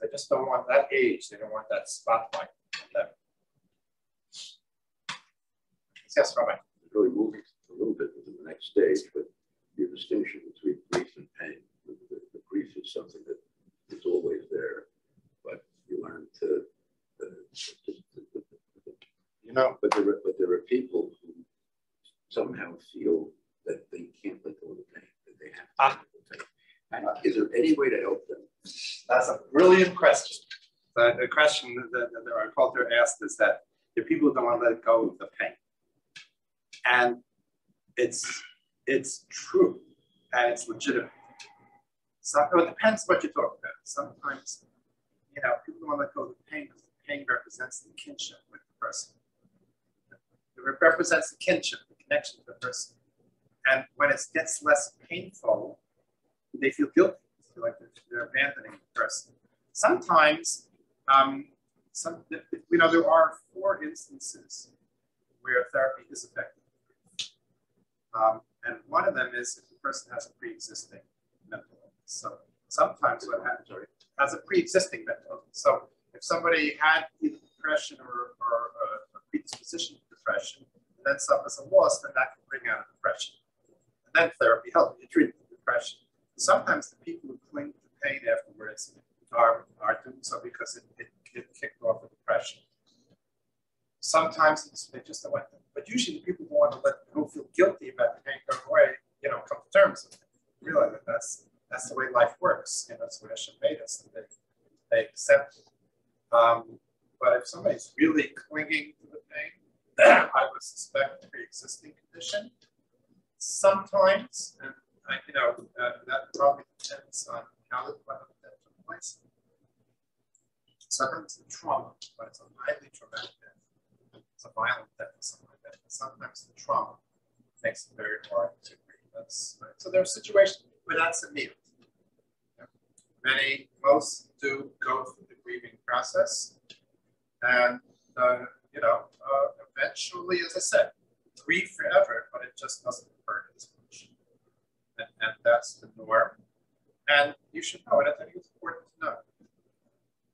They just don't want that age. They don't want that spotlight on them. Yes, Rabbi. Really moving a little bit to the next stage, but your distinction between grief and pain. The, the, the grief is something that is always there, but you learn to, uh, to, to, you know. But there, are, but there are people who somehow feel that they can't let go of the pain, that they have to. Ah. Uh, is there any way to help them? That's a brilliant question. The, the question that, that our culture asked is that the people don't want to let go of the pain. And it's it's true and it's legitimate. So it depends what you talk about. Sometimes, you know, people want to go the pain because the pain represents the kinship with the person. It represents the kinship, the connection to the person. And when it gets less painful, they feel guilty. They feel like they're, abandoning the person. Sometimes, um, some, you know, there are four instances where therapy is effective. Um, and one of them is if the person has a pre-existing mental illness. So sometimes what happens has a pre-existing mental illness. So if somebody had either depression or, or a, a predisposition to depression, and then suffers a loss, then that can bring out a depression. And then therapy helps you treat the depression. Sometimes the people who cling to pain afterwards are, are doing so because it, it, it kicked off a depression. Sometimes they just want to, but usually the people who want to let who feel guilty about the pain going away, you know, come to terms with it. Realize that that's that's the way life works. You know, that's what Hashem made us, and they, they accept it. Um, but if somebody's really clinging to the pain, I would suspect a pre-existing condition. Sometimes, and I, you know, uh, that probably depends on how the development took place. Sometimes the trauma, but it's a highly traumatic death. A violent death or something like that. Sometimes the trauma makes it very hard to. That's right. So there are situations where that's a need. Many, most do go through the grieving process. And, uh, you know, uh, eventually, as I said, grieve forever, but it just doesn't hurt as much. And, and that's the norm. And you should know it. I think it's important to know.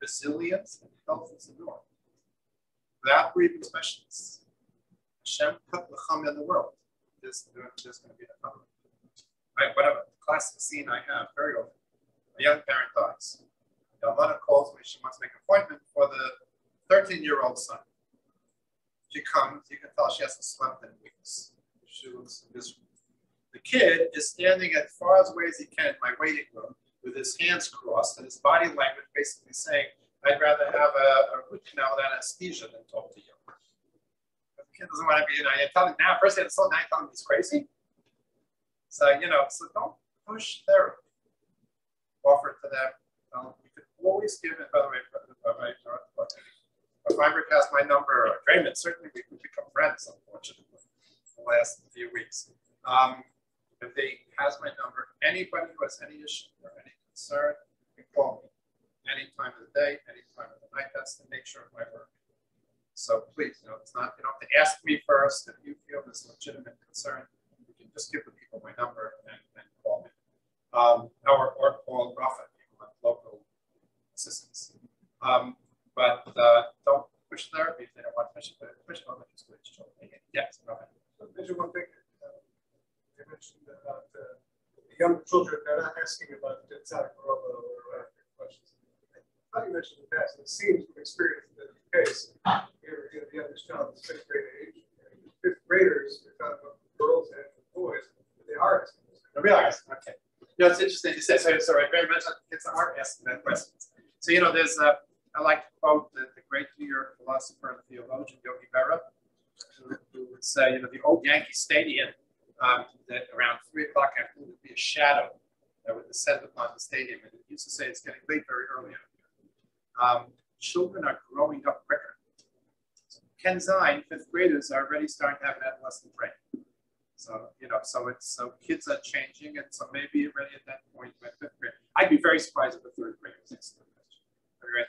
Resilience and health is the norm. Without grieving specialists, Hashem put Lacham in the world. There's, there's going to be a problem. Right, whatever classic scene I have very often. A young parent dies. The mother calls me, she wants to make an appointment for the 13 year old son. She comes, you can tell she hasn't slept in weeks. She looks miserable. The kid is standing as far as away as he can in my waiting room with his hands crossed and his body language basically saying, I'd rather have a, a root canal with anesthesia than talk to you. The kid doesn't want to be, you know, you're telling now, first he had now you're telling him he's crazy. So, you know, so don't push therapy. Offer it to them. Um, you can always give it, by the way, by way, if Weinberg has my number, or Raymond, certainly we could become friends, unfortunately, the last few weeks. Um, if he has my number, anybody who has any issue or any concern, can call me any time of the day, any time of the night. That's the nature of my work. So please, you know, it's not, you don't have to ask me first if you feel this legitimate concern. You can just give the people my number and, and call me. Um, or, or call Rafa, local assistance. Um, but uh, don't push therapy if they don't want to push it. Push it on the school Yes, go ahead. So, there's one thing uh, you mentioned about uh, the young children. They're not asking about the or uh, questions. I you mentioned in the past, it seems from experience that the case, you're, you're the youngest child is fifth grade age. Fifth graders, talking about girls and boys, they are asking. I realize, okay. You know, it's interesting you say, so, so I very much kids are asking that question. So, you know, there's a, I like to quote the, the great New York philosopher and theologian Yogi Berra, who, would say, you know, the old Yankee Stadium, um, that around three o'clock afternoon would be a shadow that would descend upon the stadium. And he used to say it's getting late very early um, children are growing up quicker. Ken Zine, fifth graders, are already starting to have an adolescent brain. So, you know, so it's so kids are changing, and so maybe already at that point, by fifth grade, I'd be very surprised if a third grader was next to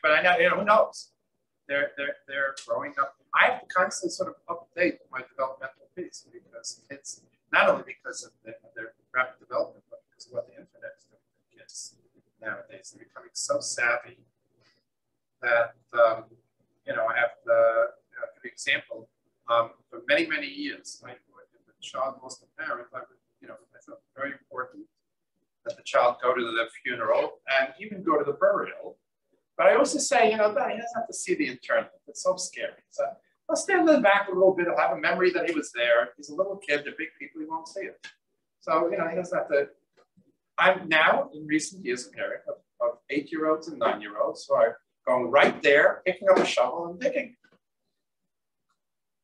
but I know, you know, who knows? They're, they're, they're growing up. I have to constantly sort of update my developmental piece because kids, not only because of the, their rapid development, but because of what the internet is doing for kids nowadays. They're becoming so savvy that, um, you know, I have the, example. Um, for many, many years, I, if the child lost a parent, I would, you know, I thought very important that the child go to the funeral and even go to the burial but I also say, you know, that he doesn't have to see the internal. It's so scary. So I'll stand in the back a little bit. I'll have a memory that he was there. He's a little kid. They're big people. He won't see it. So, you know, he doesn't have to. I'm now, in recent years, a parent of, of eight-year-olds and nine-year-olds who are going right there, picking up a shovel and digging.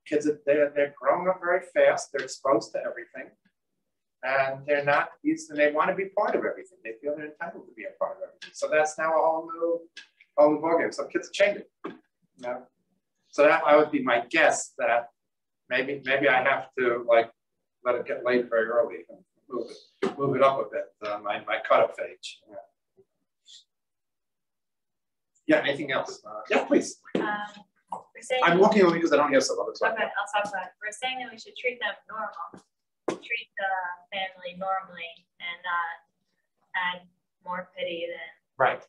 Kids, they're, they're growing up very fast. They're exposed to everything. and they're not used, and they want to be part of everything. They feel they're entitled to be a part of everything. So that's now a whole new, whole new ballgame. So kids are changing. You? So that I would be my guess that maybe maybe I have to like let it get late very early and move it move it up a bit. Uh, my my cutoff age. Yeah. Anything else? Uh, yeah, please. Um, I'm looking only because I don't hear some other stuff. okay, I'll talk about it. We're saying that we should treat them normal, treat the family normally and not add more pity than Right.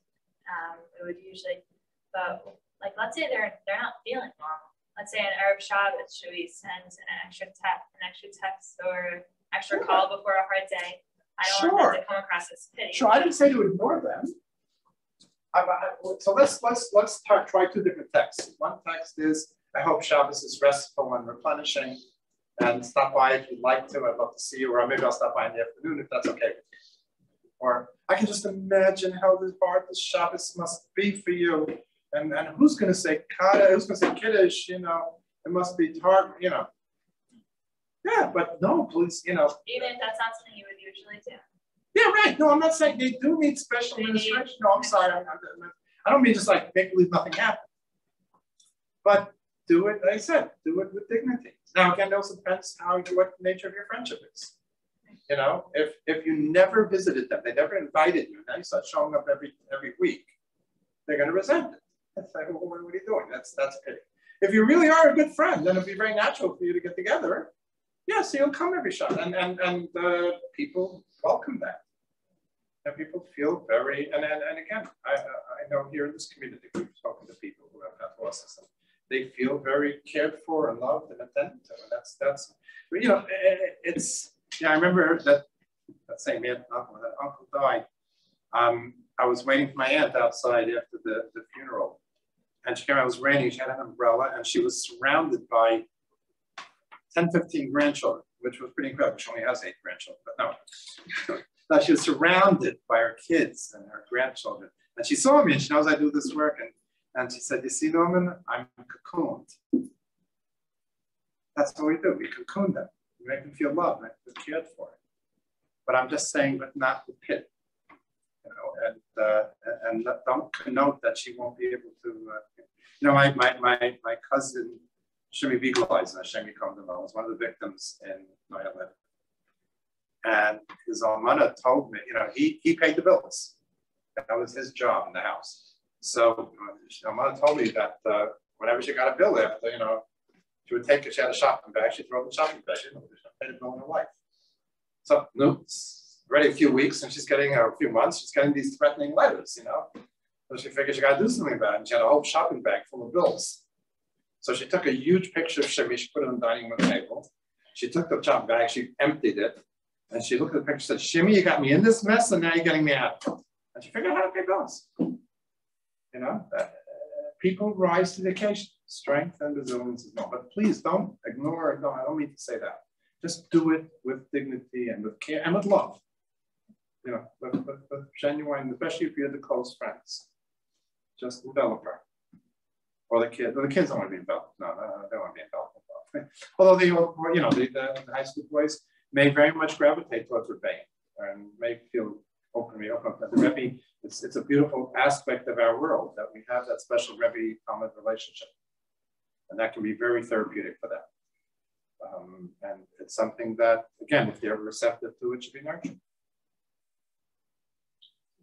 um, it would usually. But like, let's say they're they're not feeling normal. Let's say an Erev Shabbos, should we send an extra text, an extra text or extra Sure. call before a hard day? I don't want them to come across as pity. Sure, I didn't say to ignore them. So let's let's let's try, try two different texts. One text is I hope Shabbos is restful and replenishing, and stop by if you'd like to. I'd love to see you, or maybe I'll stop by in the afternoon if that's okay. Or I can just imagine how this hard this Shabbos must be for you, and and who's going to say Kada? Who's going to say Kiddush? You know, it must be hard. You know. Yeah, but no, please, you know, Even if that's not something you would usually do. Yeah, right. No, I'm not saying they do need special administration. No, I'm sorry. I'm, I'm, I don't mean just like make believe nothing happened. But do it, like I said, do it with dignity. Now, again, it also depends how you, what the nature of your friendship is. You know, if if you never visited them, they never invited you, now you start showing up every every week, they're going to resent it. That's like, well, what are you doing? That's that's pity. If you really are a good friend, then it'd be very natural for you to get together. So you'll come every shot, and and and uh, people welcome that. And people feel very and and, and again I, I know here in this community we've spoken to people who have had losses and they feel very cared for and loved and attended. To and that's that's you know it's yeah I remember that that same aunt uncle that uncle died. Um, I was waiting for my aunt outside after the, the funeral. And she came out it was raining she had an umbrella and she was surrounded by 10 15 grandchildren which was pretty incredible she only has eight grandchildren but no now she was surrounded by her kids and her grandchildren. And she saw me and she knows I do this work. And, and she said, You see, Norman, I'm cocooned. That's what we do. We cocoon them. We make them feel loved, make them cared for. But I'm just saying, but not the pit. You know, and uh, and don't connote that she won't be able to. Uh, you know, my my my my cousin Shimmy Biegeleisen, Shimi Kondama, was one of the victims in 9 11 and his almana told me, you know, he, he paid the bills. That was his job in the house. So uh, almana told me that uh, whenever she got a bill after, you know, she would take it, she had a shopping bag, she'd throw the shopping bag, she didn't pay the bill in her life. So, no, already a few weeks and she's getting, a few months, she's getting these threatening letters, you know. So she figured she got to do something about it. And she had a whole shopping bag full of bills. So she took a huge picture of Shimmy, she put it on the dining room table. She took the shopping bag, she emptied it, and she looked at the picture and said, Shimmy, you got me in this mess and now you're getting me out. And she figured out how to pay bills. You know, uh, people rise to the occasion. Strength and resilience is not. But please don't ignore, no, I don't mean to say that. Just do it with dignity and with care and with love. You know, with, with, with genuine, especially if you're the close friends. Just develop her. Or the kids, well, the kids don't want to be enveloped. No, no, no, they don't want to be enveloped. Although the, you know, the, the, the high school boys, may very much gravitate towards rebellion and may feel openly open. But the Rebbe, it's, it's a beautiful aspect of our world that we have that special Rebbe talmid relationship. And that can be very therapeutic for them. Um, and it's something that, again, if they're receptive to it, should be nurtured.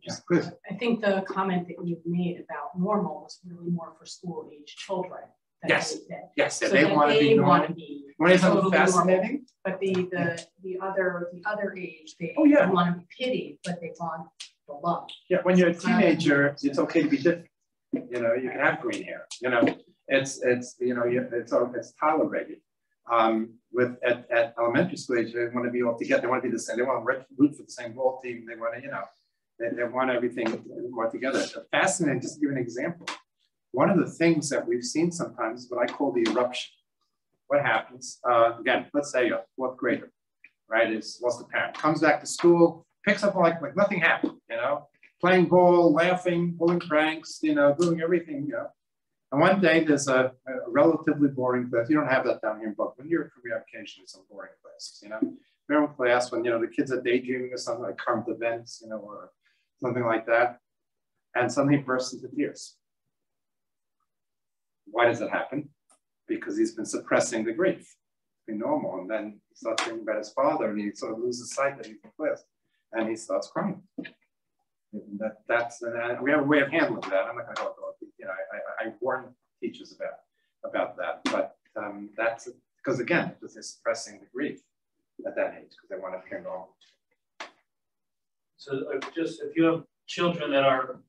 Yeah. I think the comment that you've made about normal was really more for school age children. Yes. Yes, so they want to be normal. be Want to something totally normal. fascinating? But the, the, the other, the other age, they Oh, yeah. want to be pitied, but they want the love. Yeah, when you're a teenager, it's okay to be different. You know, you can have green hair. You know, it's it's you know you, it's it's tolerated. Um, with at, at elementary school age, they want to be all together. They want to be the same. They want to root for the same ball team. They want to you know, they, they want everything more together. Fascinating. Just to give an example. One of the things that we've seen sometimes is what I call the eruption. What happens? Uh, again, let's say a fourth grader, right? Is lost a parent, comes back to school, picks up like like nothing happened. You know, playing ball, laughing, pulling pranks, you know, doing everything, you know. And one day there's a, a relatively boring class. You don't have that down here in Brooklyn. You're have occasionally some boring classes, you know. remember class when, you know, the kids are daydreaming or something like current events, you know, or something like that. And suddenly bursts into tears. Why does it happen? Because he's been suppressing the grief. Be normal. And then he starts thinking about his father and he sort of loses sight that he's class and he starts crying. That, that's, uh, we have a way of handling that. I'm not going to go into you know, I, I, I warn teachers about, about that, but um, that's because again, because they're suppressing the grief at that age because they want to appear normal. So uh, just if you have children that are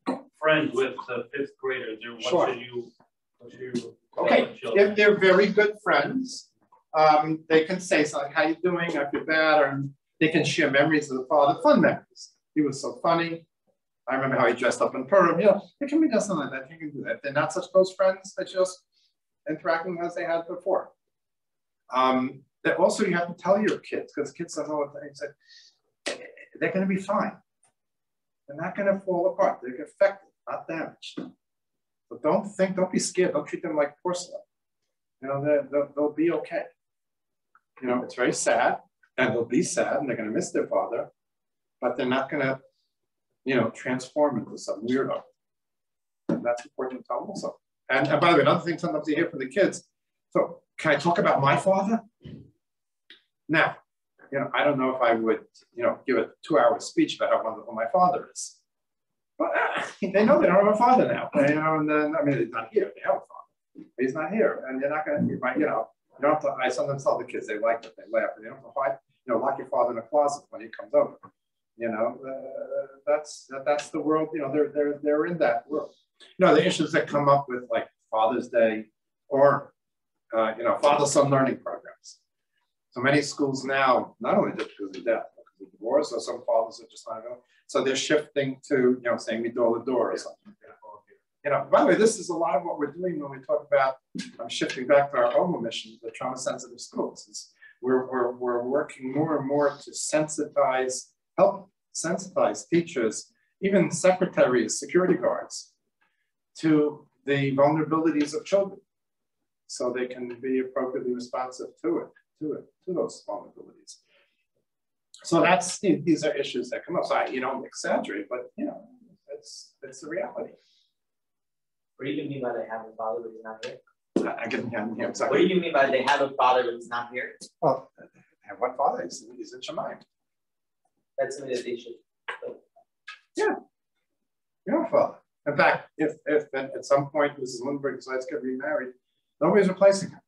friends with the fifth graders, what sure. should you, what should you Okay, if they're very good friends, um, they can say something, how you doing, I feel bad, or they can share memories of the father, fun memories. He was so funny. I remember how he dressed up in Purim. You know, it can be just something like that. You can do that. They're not such close friends, they just interacting as they had before. Um, that also you have to tell your kids because kids don't know what they say. They're going to be fine. They're not going to fall apart. They're affected, not damaged. But don't think, don't be scared. Don't treat them like porcelain. You know, they'll, they'll be okay. You know, it's very sad and they'll be sad and they're going to miss their father, but they're not going to, you know, transform into some weirdo. And that's important to tell them also. And, and by the way, another thing sometimes you hear from the kids, so can I talk about my father? Now, you know, I don't know if I would, you know, give a two-hour speech about how wonderful my father is. But uh, they know they don't have a father now. You know, and then I mean, he's not here. They have a father. But he's not here, and you're not going to. You might, you know, you don't have to. I sometimes tell the kids they like it, they laugh, and you don't to hide. You know, lock your father in a closet when he comes over. You know, uh, that's that's the world. You know, they're they're they're in that world. You know, the issues that come up with like Father's Day or uh, you know, father-son learning programs. So many schools now, not only just because of death, but because of divorce, or some fathers are just not oh, going. So they're shifting to, you know, saying we door the door or something. You know, by the way, this is a lot of what we're doing when we talk about, I'm shifting back to our OMA mission, the trauma sensitive schools. Is we're, we're, we're working more and more to sensitize, help sensitize teachers, even secretaries, security guards, to the vulnerabilities of children so they can be appropriately responsive to it, to it, to those vulnerabilities. So that's these are issues that come up. So I, you don't exaggerate, but you know, it's it's the reality. What do you mean by they have a father but he's not here? I, I can hear him. What do you mean by they have a father but he's not here? Well, have one father? He's, he's in Shamayim. That's something that they should. Yeah, you know, father. In fact, if if at some point Mrs. Lindenberg decides to get remarried, Nobody's replacing him.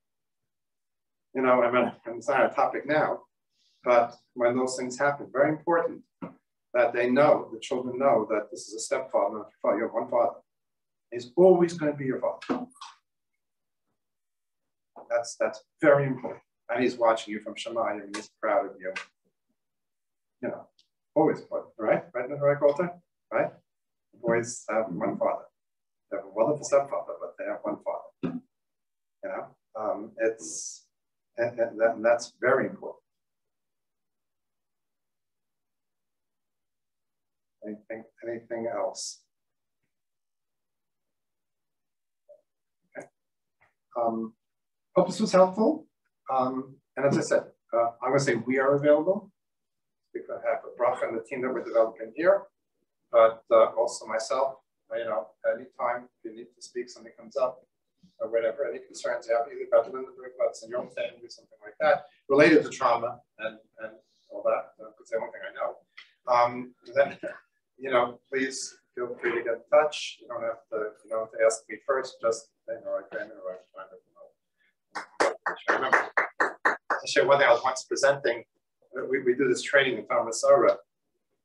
You know, I mean, it's not a topic now, but when those things happen, very important that they know, the children know that this is a stepfather, not your father. You have one father. He's always going to be your father. That's that's very important. And he's watching you from Shamayim and he's proud of you. You know, always important, right? Right, right, Walter? Right? Boys have one father. They have a wonderful stepfather, but they have one father. You know, um, it's and, and, and that's very important. Anything, anything else? Okay. Um, hope this was helpful. Um, and as I said, uh, I'm going to say we are available. We could have a bracha and the team that we're developing here, but uh, also myself. You know, anytime you need to speak, something comes up, or whatever, any concerns you have either about the Lindenberg butts in your own family something like that, related to trauma and, and all that, because uh, the only thing I know. Um, then, you know, please feel free to get in touch. You don't have to, you have to ask me first, just, you know, I came in or I know. I remember, share one thing, I was once presenting, we, we do this training in Thomasora,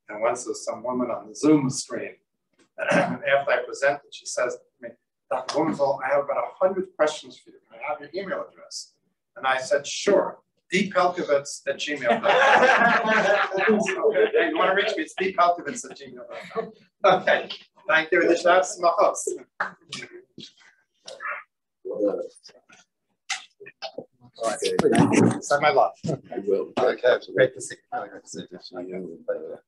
and once there's some woman on the Zoom screen, and after I presented, she says to me, Dr. Blumenthal, I have about 100 questions for you. Can I have your email address? And I said, sure. dpelkovitz at gmail.com. okay, you want to reach me, it's dpelkovitz at gmail.com. Okay, thank you. This is my host. All right. Send my love. I will. Okay, great to see you. Great to see you.